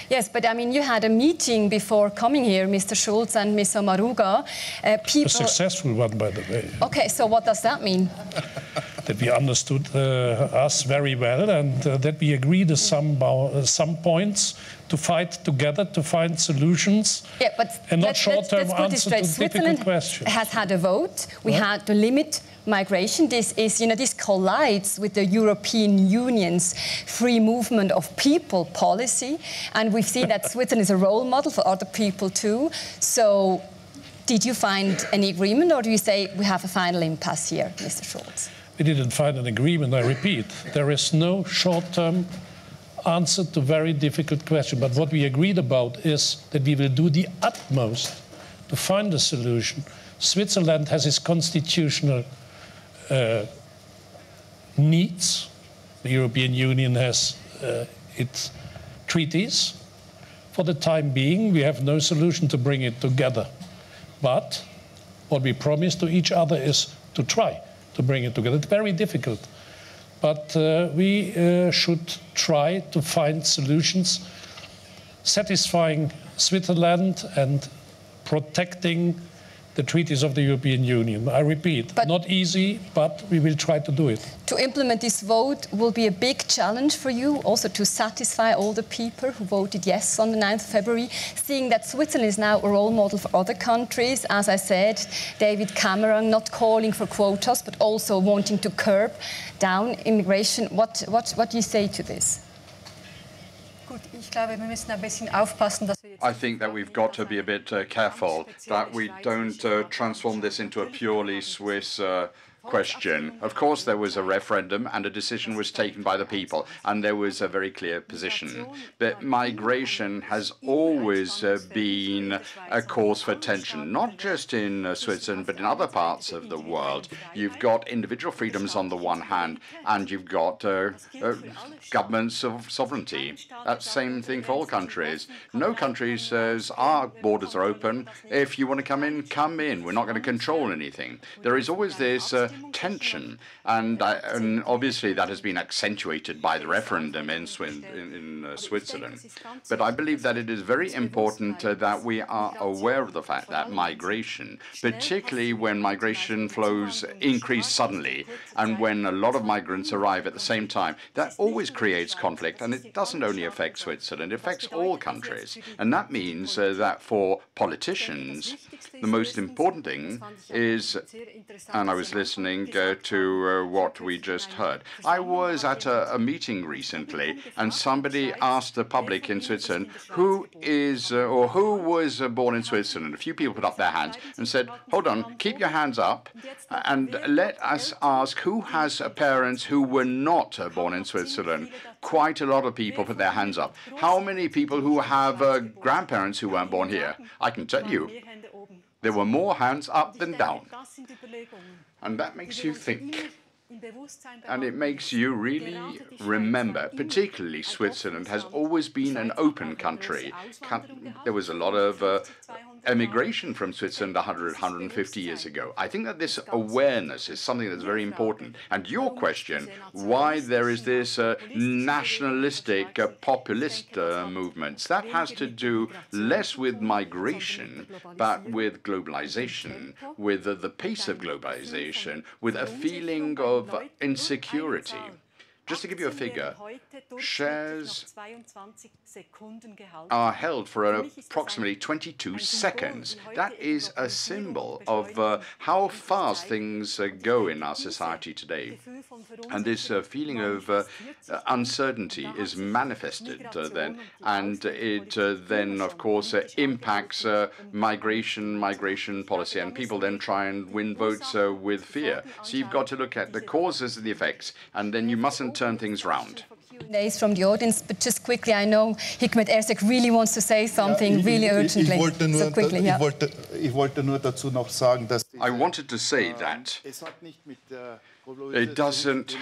Yes, but I mean, you had a meeting before coming here, Mr. Schulz and Ms. Sommaruga.
Uh, people... A successful one, by the way.
Okay, so what does that mean?
that we understood uh, us very well and uh, that we agreed on some, uh, some points to fight together to find solutions
yeah, but
and not short-term answers to
Switzerland
difficult questions.
has had a vote. We had to limit migration. This is, you know, this collides with the European Union's free movement of people policy, and we see that Switzerland is a role model for other people too. So, did you find any agreement, or do you say we have a final impasse here, Mr. Schulz?
We didn't find an agreement. I repeat, there is no short-term answer to very difficult question. But what we agreed about is that we will do the utmost to find a solution. Switzerland has its constitutional uh, needs. The European Union has uh, its treaties. For the time being, we have no solution to bring it together. But what we promise to each other is to try to bring it together. It's very difficult. But uh, we uh, should try to find solutions satisfying Switzerland and protecting the treaties of the European Union. I repeat, but not easy, but we will try to do it.
To implement this vote will be a big challenge for you, also to satisfy all the people who voted yes on the 9th of February, seeing that Switzerland is now a role model for other countries. As I said, David Cameron not calling for quotas, but also wanting to curb down immigration. What, what, what do you say to this?
I think that we've got to be a bit uh, careful that we don't uh, transform this into a purely Swiss uh, question. Of course, there was a referendum and a decision was taken by the people, and there was a very clear position. But migration has always uh, been a cause for tension, not just in uh, Switzerland, but in other parts of the world. You've got individual freedoms on the one hand, and you've got uh, uh governments of sovereignty. That's the same thing for all countries. No country says our borders are open. If you want to come in, come in. We're not going to control anything. There is always this uh, tension. And, I, and, obviously that has been accentuated by the referendum in, in, in uh, Switzerland. But I believe that it is very important uh, that we are aware of the fact that migration, particularly when migration flows increase suddenly and when a lot of migrants arrive at the same time, that always creates conflict. And it doesn't only affect Switzerland, it affects all countries. And that means uh, that for politicians, the most important thing is, and I was listening uh, to uh, what we just heard. I was at a, a, meeting recently, and somebody asked the public in Switzerland who is uh, or who was uh, born in Switzerland. A few people put up their hands and said, "Hold on, keep your hands up, and let us ask who has parents who were not uh, born in Switzerland." Quite a lot of people put their hands up. How many people who have uh, grandparents who weren't born here? I can tell you. There were more hands up than down. And that makes you think. And it makes you really remember, particularly Switzerland has always been an open country. There was a lot of uh, emigration from Switzerland 100, 150 years ago. I think that this awareness is something that's very important. And your question, why there is this uh, nationalistic, uh, populist uh, movements, that has to do less with migration, but with globalization, with the pace of globalization, with a feeling of insecurity. Just to give you a figure, shares are held for approximately 22 seconds. That is a symbol of uh, how fast things uh, go in our society today. And this uh, feeling of uh, uncertainty is manifested uh, then, and it uh, then, of course, impacts migration, migration policy, and people then try and win votes with fear. So you've got to look at the causes and the effects, and then you mustn't turn things round.
Days from the audience, but just quickly, I know Hikmet Ersek really wants to say something ja, really urgently.
Ich, ich, so quickly, ja. wollte, ich wollte nur dazu noch sagen, dass
I wanted to say that it doesn't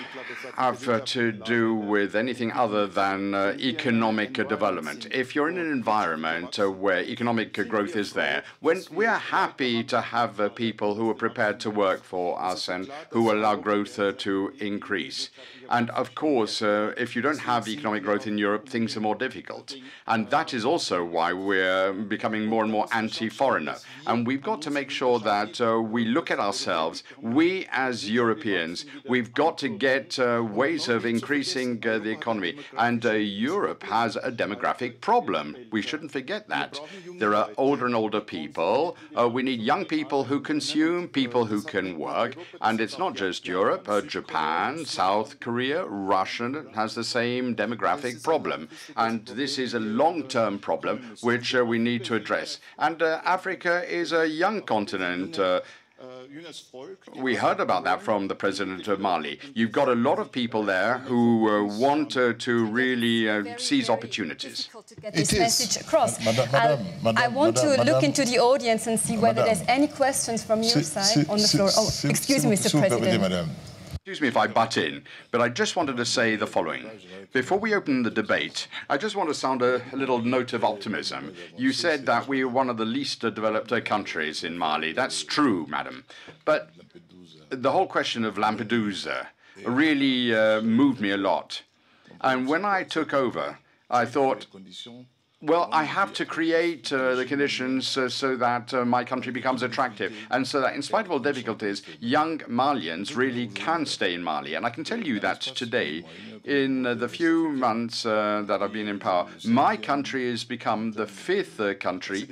have uh, to do with anything other than uh, economic uh, development. If you're in an environment uh, where economic growth is there, when we are happy to have uh, people who are prepared to work for us and who allow growth uh, to increase. And of course, if you don't have economic growth in Europe, things are more difficult. And that is also why we're becoming more and more anti-foreigner. And we've got to make sure that we look at ourselves, we as Europeans, We've got to get uh, ways of increasing uh, the economy. And uh, Europe has a demographic problem. We shouldn't forget that. There are older and older people. Uh, we need young people who consume, people who can work. And it's not just Europe. Uh, Japan, South Korea, Russia has the same demographic problem. And this is a long-term problem which uh, we need to address. And Africa is a young continent. We heard about that from the president of Mali. You've got a lot of people there who uh, want uh, to really uh, seize opportunities.
This message across. I want to look into the audience and see whether there's any questions from your side on the floor. Oh, excuse me, Mr. President.
Excuse me if I butt in, but I just wanted to say the following. Before we open the debate, I just want to sound a, little note of optimism. You said that we are one of the least developed countries in Mali. That's true, madam. But the whole question of Lampedusa really uh, moved me a lot. And when I took over, I thought, well, I have to create uh, the conditions uh, so that uh, my country becomes attractive, and so that, in spite of all difficulties, young Malians really can stay in Mali. And I can tell you that today, in uh, the few months uh, that I've been in power, my country has become the fifth uh, country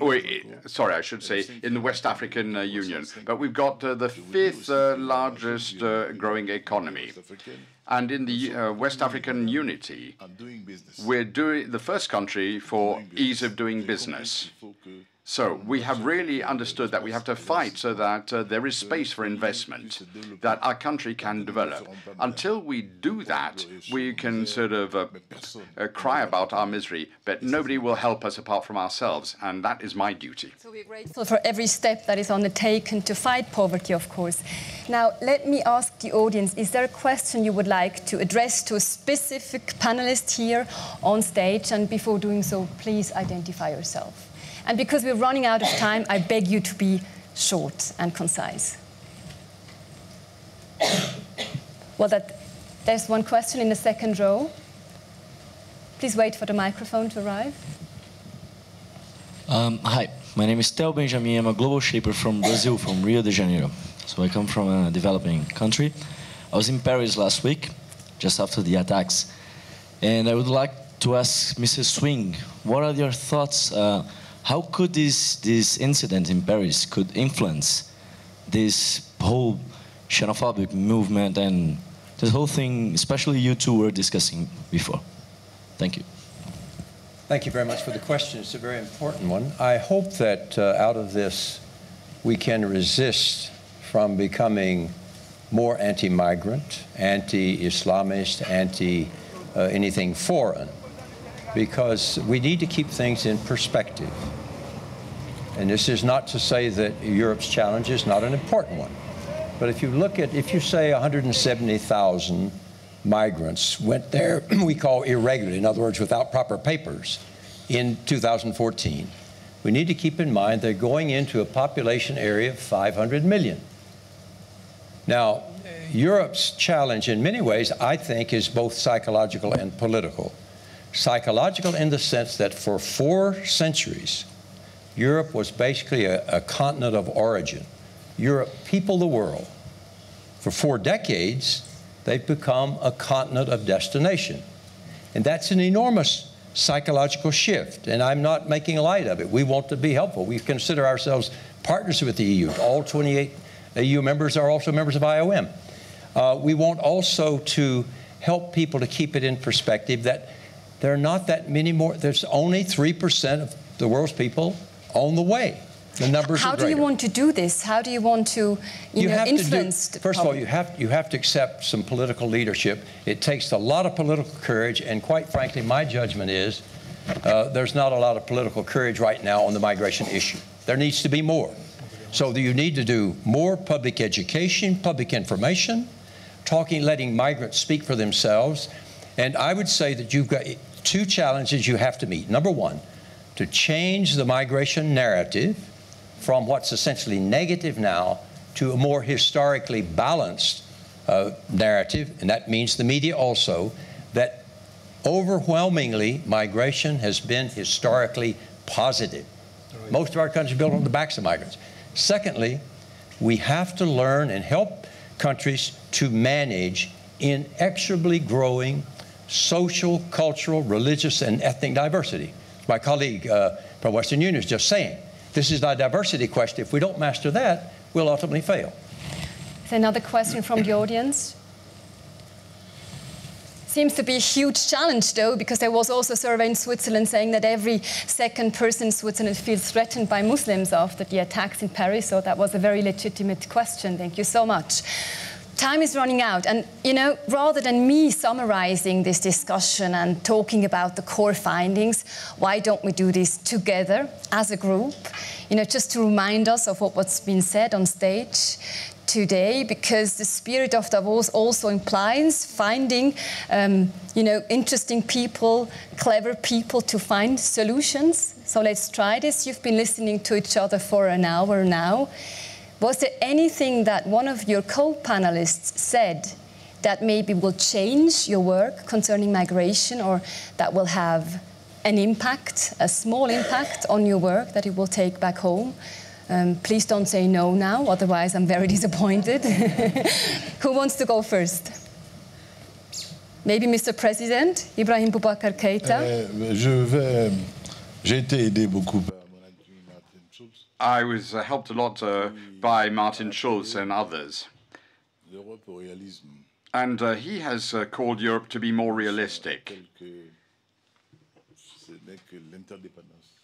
Oh, sorry, I should say in the West African uh, Union. But we've got uh, the fifth uh, largest growing economy. And in the uh, West African unity, we're doing the first country for ease of doing business. So we have really understood that we have to fight so that uh, there is space for investment, that our country can develop. Until we do that, we can sort of uh, uh, cry about our misery, but nobody will help us apart from ourselves, and that is my duty.
So we're grateful for every step that is undertaken to fight poverty, of course. Now, let me ask the audience, is there a question you would like to address to a specific panelist here on stage? And before doing so, please identify yourself. And because we're running out of time, I beg you to be short and concise. Well, that, there's one question in the second row. Please wait for the microphone to arrive.
Um, hi, my name is Theo Benjamin. I'm a global shaper from Brazil, from Rio de Janeiro. So I come from a developing country. I was in Paris last week, just after the attacks. And I would like to ask Mrs. Swing, what are your thoughts? Uh, how could this, this incident in Paris could influence this whole xenophobic movement and this whole thing, especially you two were discussing before? Thank you.
Thank you very much for the question. It's a very important one. I hope that uh, out of this we can resist from becoming more anti-migrant, anti-Islamist, anti uh, anything foreign, because we need to keep things in perspective. And this is not to say that Europe's challenge is not an important one. But if you look at, if you say 170,000 migrants went there, we call irregularly, in other words, without proper papers, in 2014. We need to keep in mind they're going into a population area of 500 million. Now, Europe's challenge in many ways, I think, is both psychological and political. Psychological in the sense that for four centuries, Europe was basically a, a continent of origin. Europe peopled the world. For four decades, they've become a continent of destination. And that's an enormous psychological shift, and I'm not making light of it. We want to be helpful. We consider ourselves partners with the EU. All 28 EU members are also members of IOM. Uh, we want also to help people to keep it in perspective that there are not that many more, there's only 3% of the world's people on the way. The numbers
How
do
you want to do this? How do you want to, you,
you
know,
have
influence?
to do, first of all, you have you have to accept some political leadership. It takes a lot of political courage, and quite frankly, my judgment is uh, there's not a lot of political courage right now on the migration issue. There needs to be more. So you need to do more public education, public information, talking, letting migrants speak for themselves. And I would say that you've got two challenges you have to meet. Number one, to change the migration narrative from what's essentially negative now to a more historically balanced uh, narrative, and that means the media also, that overwhelmingly migration has been historically positive. Most of our countries built on the backs of migrants. Secondly, we have to learn and help countries to manage inexorably growing social, cultural, religious, and ethnic diversity. My colleague uh, from Western Union is just saying this is a diversity question. If we don't master that, we'll ultimately fail.
Another question from the audience. Seems to be a huge challenge, though, because there was also a survey in Switzerland saying that every second person in Switzerland feels threatened by Muslims after the attacks in Paris. So that was a very legitimate question. Thank you so much. Time is running out, and you know, rather than me summarizing this discussion and talking about the core findings, why don't we do this together as a group? You know, just to remind us of what, what's been said on stage today because the spirit of Davos also implies finding, um, you know, interesting people, clever people to find solutions. So let's try this. You've been listening to each other for an hour now. Was there anything that one of your co-panelists said that maybe will change your work concerning migration or that will have an impact, a small impact on your work that you will take back home? Um, please don't say no now, otherwise I'm very disappointed. Who wants to go first? Maybe Mr. President, Ibrahim Boubacar Keita.
Euh, je vais. J'ai été aidé beaucoup par mon ami Martin Schulz.
I was uh, helped a lot uh, by Martin Schulz and others. And uh, he has uh, called Europe to be more realistic.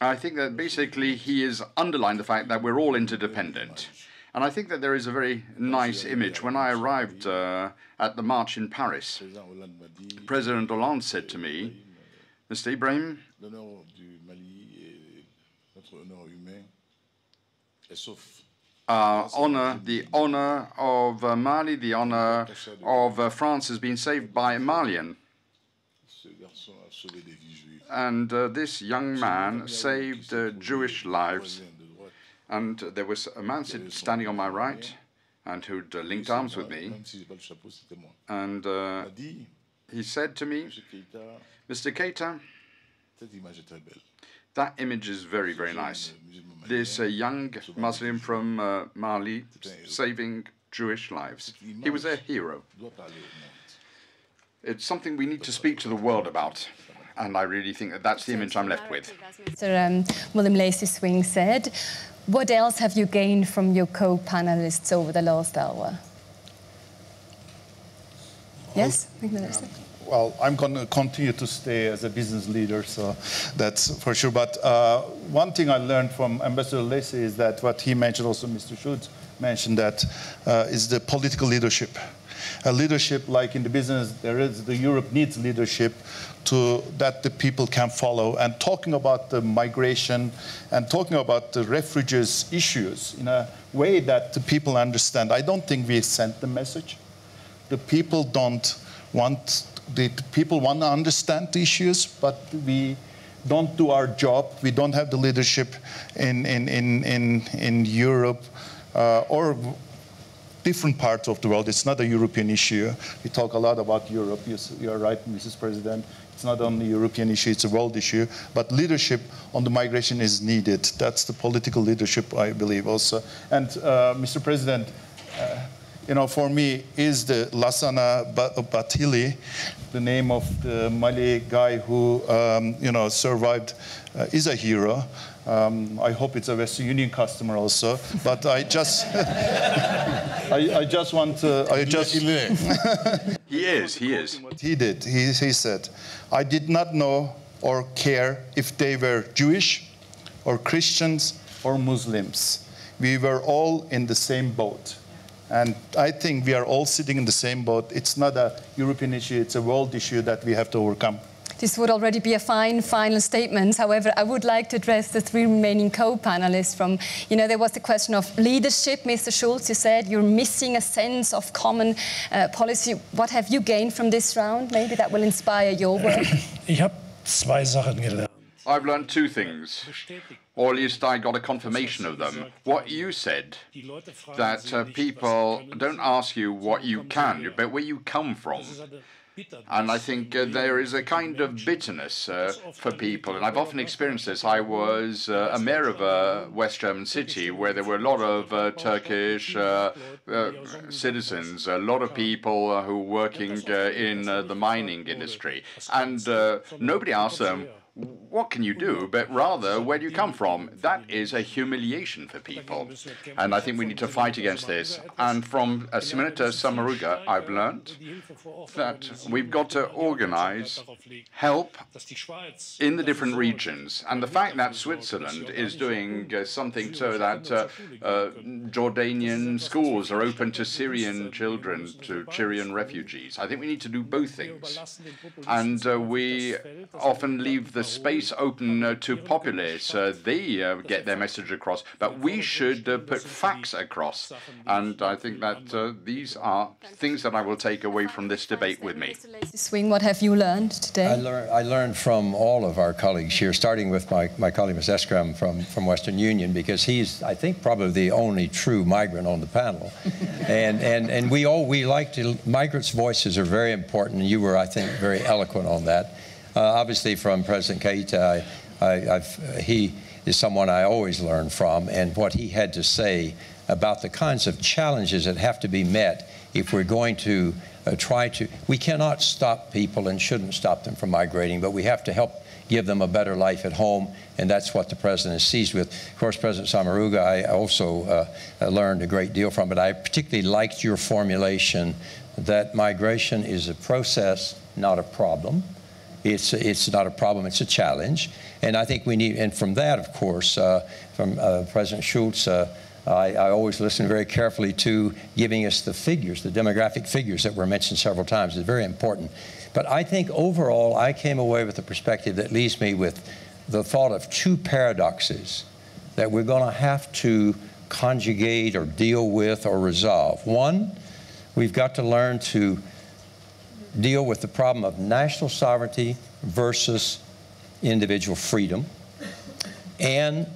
I think that basically he has underlined the fact that we're all interdependent. And I think that there is a very nice image. When I arrived uh, at the march in Paris. President Hollande said to me, Mr. Ibrahim, our honor, the honor of uh, Mali, the honor of uh, France has been saved by a Malian.
Ce garçon a sauvé des vies juives.
And uh, this young man saved uh, Jewish lives. And there was a man standing on my right, and who'd uh, linked arms with me. And uh, he said to me, Mr. Keita, that image is very, very nice. This uh, young Muslim from uh, Mali saving Jewish lives. He was a hero. It's something we need to speak to the world about. And I really think that that's the image I'm left with.
Mr. Um, William Lacy Swing said, what else have you gained from your co-panelists over the last hour? Yes?
Well, I'm going to continue to stay as a business leader, so that's for sure. But uh, one thing I learned from Ambassador Lacy is that what he mentioned, also Mr. Schulz mentioned, that uh, is the political leadership. A leadership like in the business, there is the Europe needs leadership to that the people can follow. And talking about the migration and talking about the refugees issues in a way that the people understand. I don't think we sent the message. The people don't want the people want to understand the issues, but we don't do our job. We don't have the leadership in in in in, in Europe uh, or different parts of the world. It's not a European issue. We talk a lot about Europe. Yes, you are right, Mrs. President. It's not only a European issue, it's a world issue. But leadership on the migration is needed. That's the political leadership, I believe, also. And, uh, Mr. President, uh, you know, for me, is the Lassana Bathily, the name of the Mali guy who, um, you know, survived, uh, is a hero. Um, I hope it's a Western Union customer also. But I just, I, I, just want to, I just.
he is, he is.
What he did, he, he said, I did not know or care if they were Jewish or Christians or Muslims. We were all in the same boat. And I think we are all sitting in the same boat. It's not a European issue, it's a world issue that we have to overcome.
This would already be a fine final statement. However, I would like to address the three remaining co-panelists from, you know, there was the question of leadership. Mr. Schulz, you said you're missing a sense of common uh, policy. What have you gained from this round? Maybe that will inspire your work.
Ich habe zwei Sachen gelernt.
I've learned two things, or at least I got a confirmation of them. What you said, that uh, people don't ask you what you can, but where you come from. And I think uh, there is a kind of bitterness uh, for people. And I've often experienced this. I was uh, a mayor of a West German city where there were a lot of uh, Turkish uh, uh, citizens, a lot of people who were working in the mining industry. And nobody asked them, what can you do, but rather where do you come from? That is a humiliation for people. And I think we need to fight against this. And from uh, Simonetta Sommaruga, I've learned that we've got to organize help in the different regions. And the fact that Switzerland is doing uh, something so that uh, uh, Jordanian schools are open to Syrian children, to Syrian refugees, I think we need to do both things. And uh, we often leave the space open uh, to populists. Uh, they uh, get their message across, but we should put facts across. And I think that these are things that I will take away from this debate with me.
Swing, what have you learned today? I,
lear I learned from all of our colleagues here, starting with my, my colleague, Ms. Ersek from, from Western Union, because he's, I think, probably the only true migrant on the panel. and, and, and we all, we like to, migrants' voices are very important, and you were, I think, very eloquent on that. Uh, obviously, from President Keita, I, I, he is someone I always learn from, and what he had to say about the kinds of challenges that have to be met if we're going to uh, try to. We cannot stop people and shouldn't stop them from migrating, but we have to help give them a better life at home, and that's what the president is seized with. Of course, President Sommaruga, I also uh, learned a great deal from, but I particularly liked your formulation that migration is a process, not a problem. It's, it's not a problem, it's a challenge. And I think we need, and from that, of course, uh, from uh, President Schulz, uh, I, I, always listen very carefully to giving us the figures, the demographic figures that were mentioned several times. It's very important. But I think overall, I came away with a perspective that leaves me with the thought of two paradoxes that we're going to have to conjugate or deal with or resolve. One, we've got to learn to deal with the problem of national sovereignty versus individual freedom, and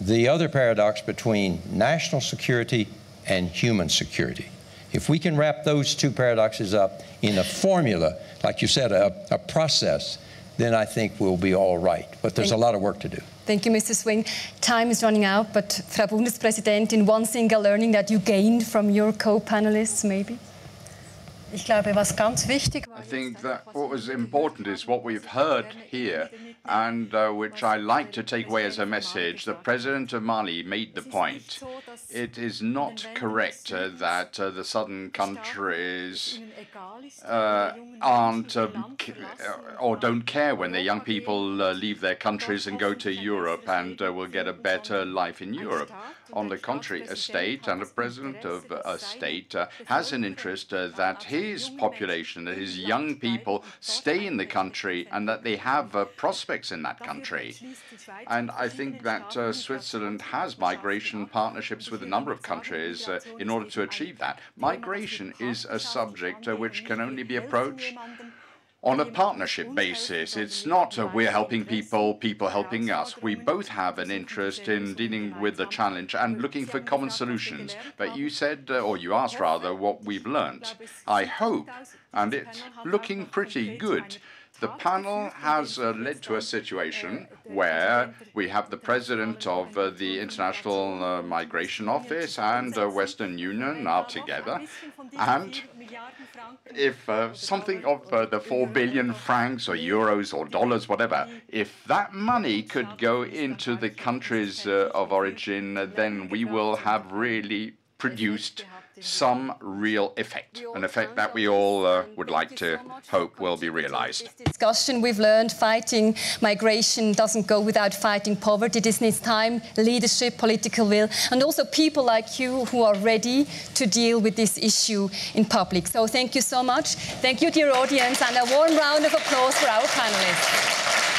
the other paradox between national security and human security. If we can wrap those two paradoxes up in a formula, like you said, a, a process, then I think we'll be all right. But there's
Thank
a lot of work to do.
Thank you, Mr. Swing. Time is running out, but Frau Bundespräsidentin, one single learning that you gained from your co-panelists, maybe?
Ich glaube, was ganz wichtig
I think that what was important is what we've heard here, and uh, which I like to take away as a message. The president of Mali made the point. It is not correct uh, that uh, the southern countries uh, aren't um, or don't care when their young people uh, leave their countries and go to Europe and uh, will get a better life in Europe. On the contrary, a state and a president of a state uh, has an interest uh, that his population, that his young people stay in the country and that they have uh, prospects in that country. And I think that uh, Switzerland has migration partnerships with a number of countries uh, in order to achieve that. Migration is a subject uh, which can only be approached on a partnership basis. It's not uh, we're helping people, people helping us. We both have an interest in dealing with the challenge and looking for common solutions. But you said, uh, or you asked rather, what we've learned. I hope, and it's looking pretty good. The panel has uh, led to a situation where we have the president of uh, the International uh, Migration Office and uh, Western Union are together, and if uh, something of uh, the 4 billion francs or euros or dollars, whatever, if that money could go into the countries uh, of origin, then we will have really produced some real effect, an effect that we all uh, would like to hope will be realized.
Discussion we've learned fighting migration doesn't go without fighting poverty. This needs time, leadership, political will, and also people like you who are ready to deal with this issue in public. So thank you so much. Thank you, dear audience, and a warm round of applause for our panelists.